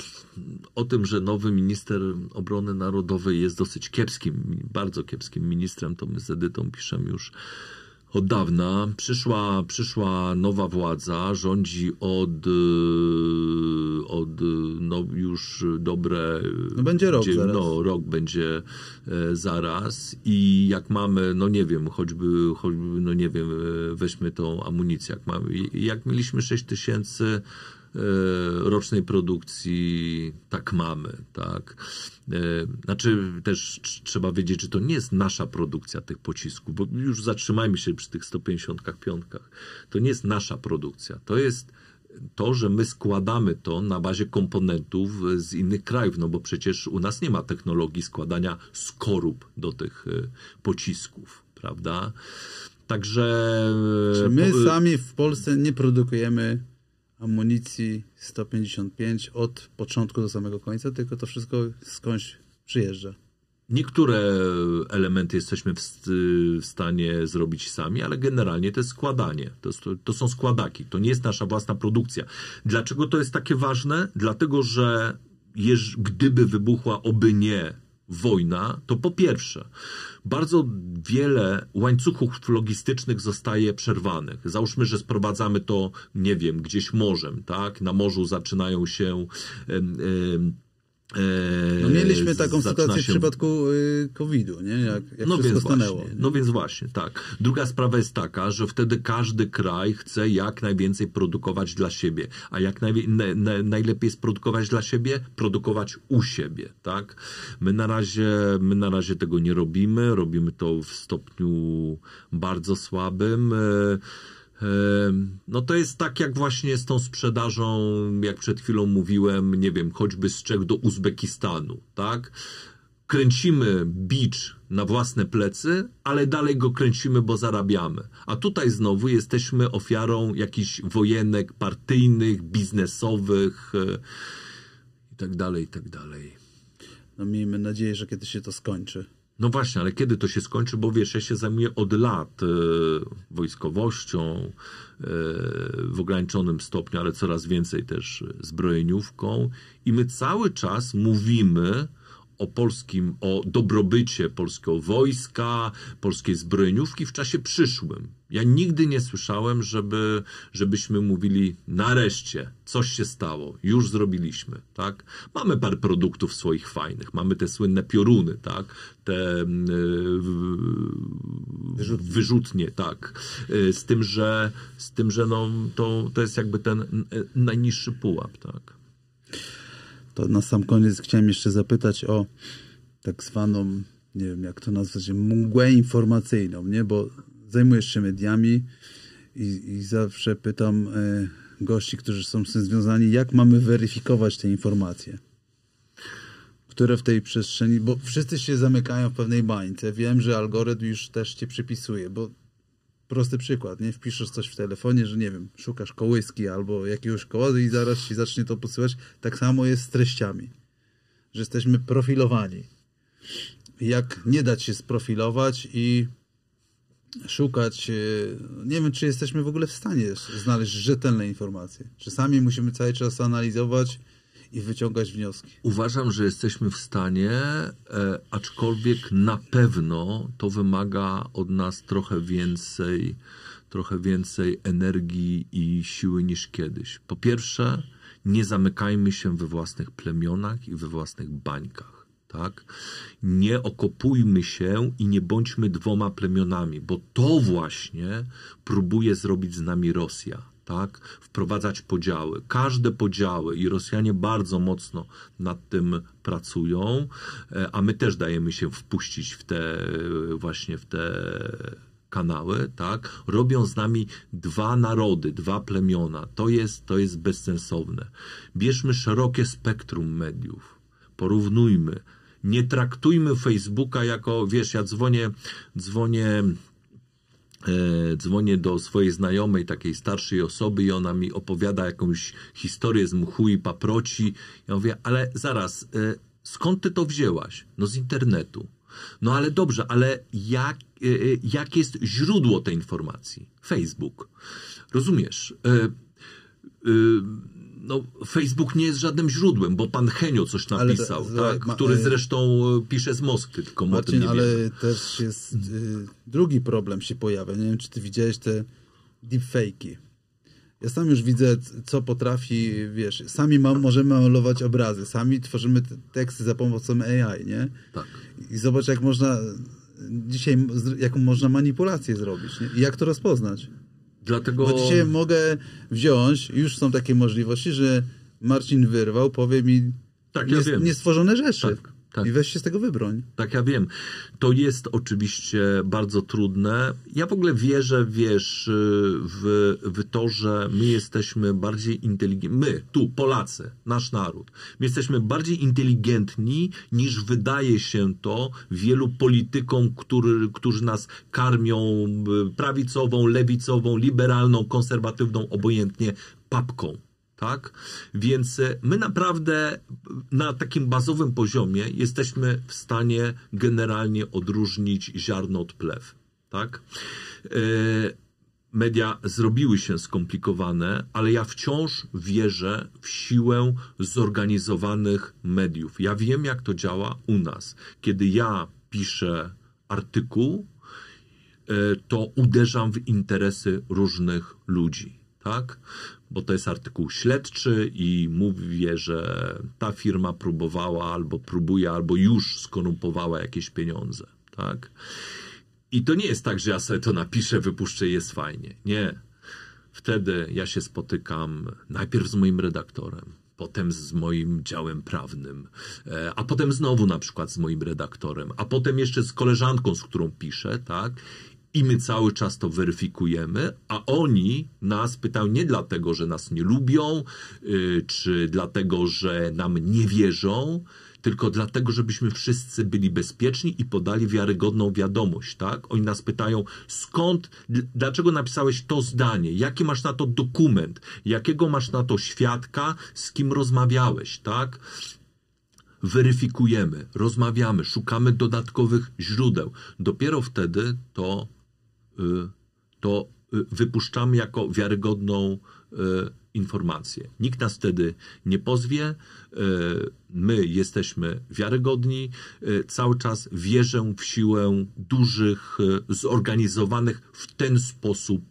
o tym, że nowy minister obrony narodowej jest dosyć kiepskim, bardzo kiepskim ministrem, to my z Edytą piszemy już od dawna. Przyszła, przyszła nowa władza, rządzi od, y, od no, już dobre... No będzie rok zaraz. No, rok będzie e, zaraz i jak mamy, no nie wiem, choćby, choćby no nie wiem, e, weźmy tą amunicję, jak, mamy, jak mieliśmy 6 tysięcy e, rocznej produkcji, tak mamy, tak. E, Znaczy też tr- trzeba wiedzieć, że to nie jest nasza produkcja tych pocisków, bo już zatrzymajmy się przy tych 155. To nie jest nasza produkcja, to jest to, że my składamy to na bazie komponentów z innych krajów, no bo przecież u nas nie ma technologii składania skorup do tych e, pocisków, prawda? Także Czy my sami w Polsce nie produkujemy amunicji 155 od początku do samego końca, tylko to wszystko skądś przyjeżdża. Niektóre elementy jesteśmy w, st- w stanie zrobić sami, ale generalnie to jest składanie. To, jest, to są składaki. To nie jest nasza własna produkcja. Dlaczego to jest takie ważne? Dlatego, że jeż, gdyby wybuchła oby nie wojna, to po pierwsze, bardzo wiele łańcuchów logistycznych zostaje przerwanych. Załóżmy, że sprowadzamy to, nie wiem, gdzieś morzem, tak? Na morzu zaczynają się. em, e, No mieliśmy taką sytuację w się- przypadku y, COVID-u, nie? Jak, jak no wszystko więc stanęło. właśnie, nie? no więc właśnie, tak. Druga sprawa jest taka, że wtedy każdy kraj chce jak najwięcej produkować dla siebie. A jak najwie, na, na, najlepiej jest produkować dla siebie? Produkować u siebie, tak? My na razie, my na razie tego nie robimy. Robimy to w stopniu bardzo słabym. No to jest tak jak właśnie z tą sprzedażą, jak przed chwilą mówiłem, nie wiem, choćby z Czech do Uzbekistanu, tak? Kręcimy bicz na własne plecy, ale dalej go kręcimy, bo zarabiamy. A tutaj znowu jesteśmy ofiarą jakichś wojenek partyjnych, biznesowych e, i tak tak. No miejmy nadzieję, że kiedyś się to skończy. No właśnie, ale kiedy to się skończy? Bo wiesz, ja się zajmuję od lat e, wojskowością e, w ograniczonym stopniu, ale coraz więcej też zbrojeniówką i my cały czas mówimy o polskim, o dobrobycie polskiego wojska, polskiej zbrojeniówki w czasie przyszłym. Ja nigdy nie słyszałem, żeby, żebyśmy mówili nareszcie, coś się stało, już zrobiliśmy, tak? Mamy parę produktów swoich fajnych, mamy te słynne pioruny, tak? Te mm, y, w- Wyrzutnie. tak? Y, Z tym, że, z tym, że no, to, to jest jakby ten y, najniższy pułap, tak? To na sam koniec chciałem jeszcze zapytać o tak zwaną, nie wiem jak to nazwać, mgłę informacyjną, nie? Bo zajmujesz się mediami i, i zawsze pytam e, gości, którzy są z tym związani, jak mamy weryfikować te informacje, które w tej przestrzeni, bo wszyscy się zamykają w pewnej bańce. Wiem, że algorytm już też cię przypisuje, bo prosty przykład, nie? Wpiszesz coś w telefonie, że nie wiem, szukasz kołyski albo jakiegoś koła i zaraz ci zacznie to podsyłać. Tak samo jest z treściami, że jesteśmy profilowani. Jak nie dać się sprofilować i szukać, e, nie wiem, czy jesteśmy w ogóle w stanie znaleźć rzetelne informacje. Czy sami musimy cały czas analizować i wyciągać wnioski. Uważam, że jesteśmy w stanie, e, aczkolwiek na pewno to wymaga od nas trochę więcej, trochę więcej energii i siły niż kiedyś. Po pierwsze, nie zamykajmy się we własnych plemionach i we własnych bańkach. tak? Nie okopujmy się i nie bądźmy dwoma plemionami, bo to właśnie próbuje zrobić z nami Rosja. Tak? Wprowadzać podziały. Każde podziały i Rosjanie bardzo mocno nad tym pracują, e, a my też dajemy się wpuścić w te właśnie w te kanały, tak? Robią z nami dwa narody, dwa plemiona. To jest, to jest bezsensowne. Bierzmy szerokie spektrum mediów. Porównujmy nie traktujmy Facebooka jako, wiesz, ja dzwonię, dzwonię, e, dzwonię do swojej znajomej, takiej starszej osoby i ona mi opowiada jakąś historię z mchu i paproci. Ja mówię, ale zaraz, e, skąd ty to wzięłaś? No z internetu. No ale dobrze, ale jak, e, e jak jest źródło tej informacji? Facebook. Rozumiesz? E, e, no, Facebook nie jest żadnym źródłem, bo pan Henio coś napisał, ale, tak? ma, który zresztą e, pisze z Moskwy, tylko Marcin, ale też jest y, drugi problem się pojawia. Nie wiem, czy ty widziałeś te deepfake'i. Ja sam już widzę, co potrafi, wiesz, sami ma, możemy malować obrazy, sami tworzymy teksty za pomocą AI, nie? Tak. I zobacz, jak można dzisiaj, jaką można manipulację zrobić, nie? I jak to rozpoznać? Dlatego... Bo dzisiaj mogę wziąć, już są takie możliwości, że Marcin wyrwał, powie mi tak, ja niestworzone rzeczy. Tak. Tak. I weź się z tego wybroń. Tak, ja wiem. To jest oczywiście bardzo trudne. Ja w ogóle wierzę, wiesz, w, w to, że my jesteśmy bardziej inteligentni. My, tu, Polacy, nasz naród. My jesteśmy bardziej inteligentni niż wydaje się to wielu politykom, który, którzy nas karmią prawicową, lewicową, liberalną, konserwatywną, obojętnie papką tak? Więc e, my naprawdę na takim bazowym poziomie jesteśmy w stanie generalnie odróżnić ziarno od plew, tak? E, media zrobiły się skomplikowane, ale ja wciąż wierzę w siłę zorganizowanych mediów. Ja wiem, jak to działa u nas. Kiedy ja piszę artykuł, e, to uderzam w interesy różnych ludzi, tak? Bo to jest artykuł śledczy i mówię, że ta firma próbowała albo próbuje, albo już skorumpowała jakieś pieniądze, tak? I to nie jest tak, że ja sobie to napiszę, wypuszczę i jest fajnie. Nie. Wtedy ja się spotykam najpierw z moim redaktorem, potem z moim działem prawnym, e, a potem znowu na przykład z moim redaktorem, a potem jeszcze z koleżanką, z którą piszę, tak? I my cały czas to weryfikujemy, a oni nas pytają nie dlatego, że nas nie lubią, yy, czy dlatego, że nam nie wierzą, tylko dlatego, żebyśmy wszyscy byli bezpieczni i podali wiarygodną wiadomość, tak? Oni nas pytają, skąd, dlaczego napisałeś to zdanie, jaki masz na to dokument, jakiego masz na to świadka, z kim rozmawiałeś, tak? Weryfikujemy, rozmawiamy, szukamy dodatkowych źródeł. Dopiero wtedy to Y, to y, wypuszczamy jako wiarygodną y, informację. Nikt nas wtedy nie pozwie, my jesteśmy wiarygodni, cały czas wierzę w siłę dużych, zorganizowanych w ten sposób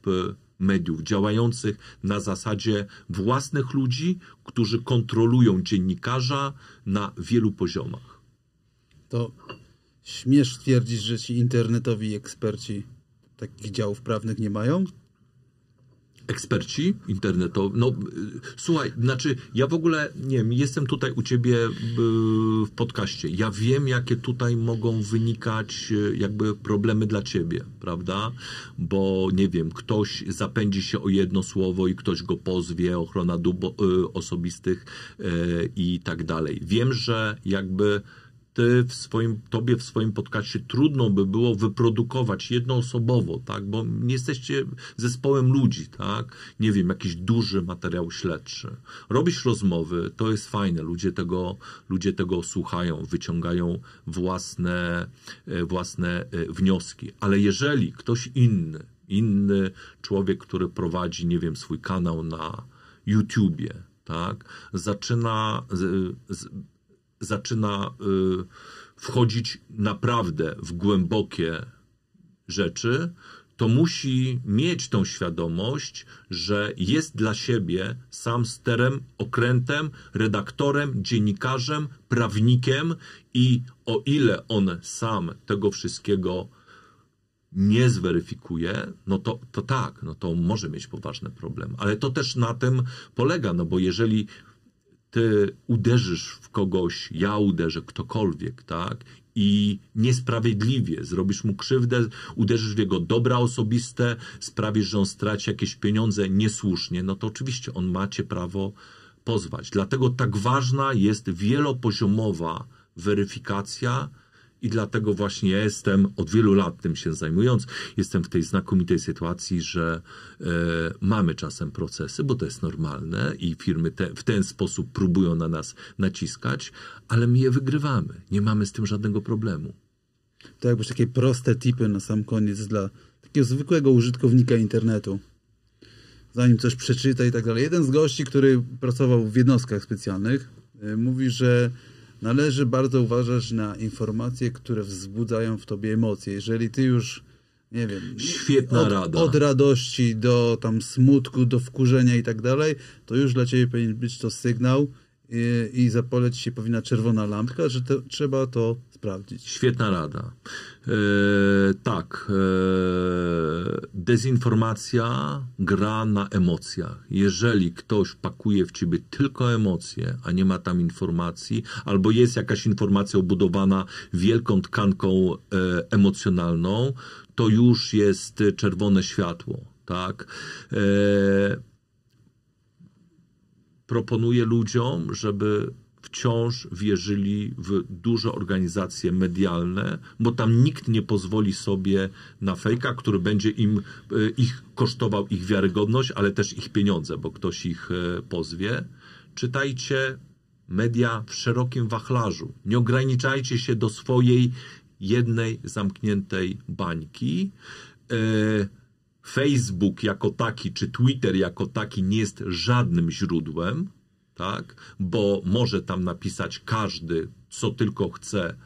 mediów, działających na zasadzie własnych ludzi, którzy kontrolują dziennikarza na wielu poziomach. To śmiesz twierdzić, że ci internetowi eksperci takich działów prawnych nie mają? eksperci internetowi. No, słuchaj, znaczy, ja w ogóle, nie wiem, jestem tutaj u ciebie w podcaście. Ja wiem, jakie tutaj mogą wynikać e, jakby problemy dla ciebie, prawda? Bo, nie wiem, ktoś zapędzi się o jedno słowo i ktoś go pozwie, ochrona dóbr osobistych i tak dalej. Wiem, że jakby ty w swoim, tobie w swoim podcaście trudno by było wyprodukować jednoosobowo, tak, bo nie jesteście zespołem ludzi, tak, nie wiem, jakiś duży materiał śledczy. Robisz rozmowy, to jest fajne, ludzie tego, ludzie tego słuchają, wyciągają własne, e, własne e, wnioski, ale jeżeli ktoś inny, inny człowiek, który prowadzi, nie wiem, swój kanał na YouTubie, tak, zaczyna z, z, zaczyna y, wchodzić naprawdę w głębokie rzeczy, to musi mieć tą świadomość, że jest dla siebie sam sterem, okrętem, redaktorem, dziennikarzem, prawnikiem i o ile on sam tego wszystkiego nie zweryfikuje, no to, to tak, no to może mieć poważny problem. Ale to też na tym polega, no bo jeżeli ty uderzysz w kogoś, ja uderzę, ktokolwiek, tak? I niesprawiedliwie zrobisz mu krzywdę, uderzysz w jego dobra osobiste, sprawisz, że on straci jakieś pieniądze niesłusznie, no to oczywiście on macie prawo pozwać. Dlatego tak ważna jest wielopoziomowa weryfikacja i dlatego właśnie jestem od wielu lat tym się zajmując, jestem w tej znakomitej sytuacji, że e, mamy czasem procesy, bo to jest normalne i firmy te, w ten sposób próbują na nas naciskać, ale my je wygrywamy. Nie mamy z tym żadnego problemu. To jakbyś takie proste tipy na sam koniec dla takiego zwykłego użytkownika internetu. Zanim coś przeczyta i tak dalej. Jeden z gości, który pracował w jednostkach specjalnych, e, mówi, że należy bardzo uważać na informacje, które wzbudzają w tobie emocje. Jeżeli ty już, nie wiem, Świetna od, rada. od radości do tam smutku, do wkurzenia i tak dalej, to już dla ciebie powinien być to sygnał i, i zapalać się powinna czerwona lampka, że to, trzeba to sprawdzić. Świetna rada. E, tak. E, dezinformacja gra na emocjach. Jeżeli ktoś pakuje w ciebie tylko emocje, a nie ma tam informacji, albo jest jakaś informacja obudowana wielką tkanką e, emocjonalną, to już jest czerwone światło. Tak. E, proponuję ludziom, żeby wciąż wierzyli w duże organizacje medialne, bo tam nikt nie pozwoli sobie na fejka, który będzie im e, ich kosztował ich wiarygodność, ale też ich pieniądze, bo ktoś ich e, pozwie. Czytajcie media w szerokim wachlarzu. Nie ograniczajcie się do swojej jednej zamkniętej bańki. E, Facebook jako taki, czy Twitter jako taki nie jest żadnym źródłem, tak? Bo może tam napisać każdy, co tylko chce,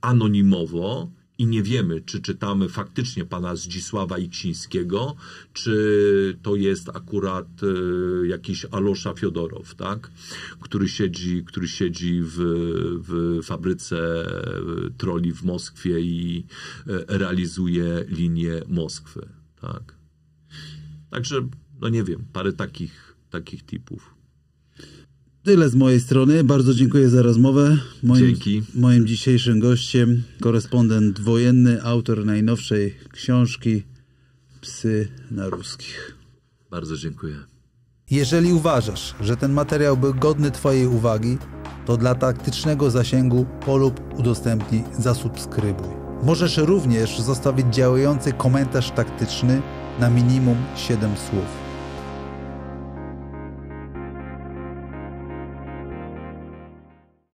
anonimowo i nie wiemy, czy czytamy faktycznie pana Zdzisława Iksińskiego, czy to jest akurat e, jakiś Alosza Fiodorow, tak? Który siedzi, który siedzi w, w fabryce e, troli w Moskwie i e, realizuje linię Moskwy, tak? Także, no nie wiem, parę takich, takich tipów. Tyle z mojej strony. Bardzo dziękuję za rozmowę. Moim, Dzięki. Moim dzisiejszym gościem korespondent wojenny, autor najnowszej książki Psy na ruskich. Bardzo dziękuję. Jeżeli uważasz, że ten materiał był godny Twojej uwagi, to dla taktycznego zasięgu polub, udostępnij, zasubskrybuj. Możesz również zostawić działający komentarz taktyczny na minimum 7 słów.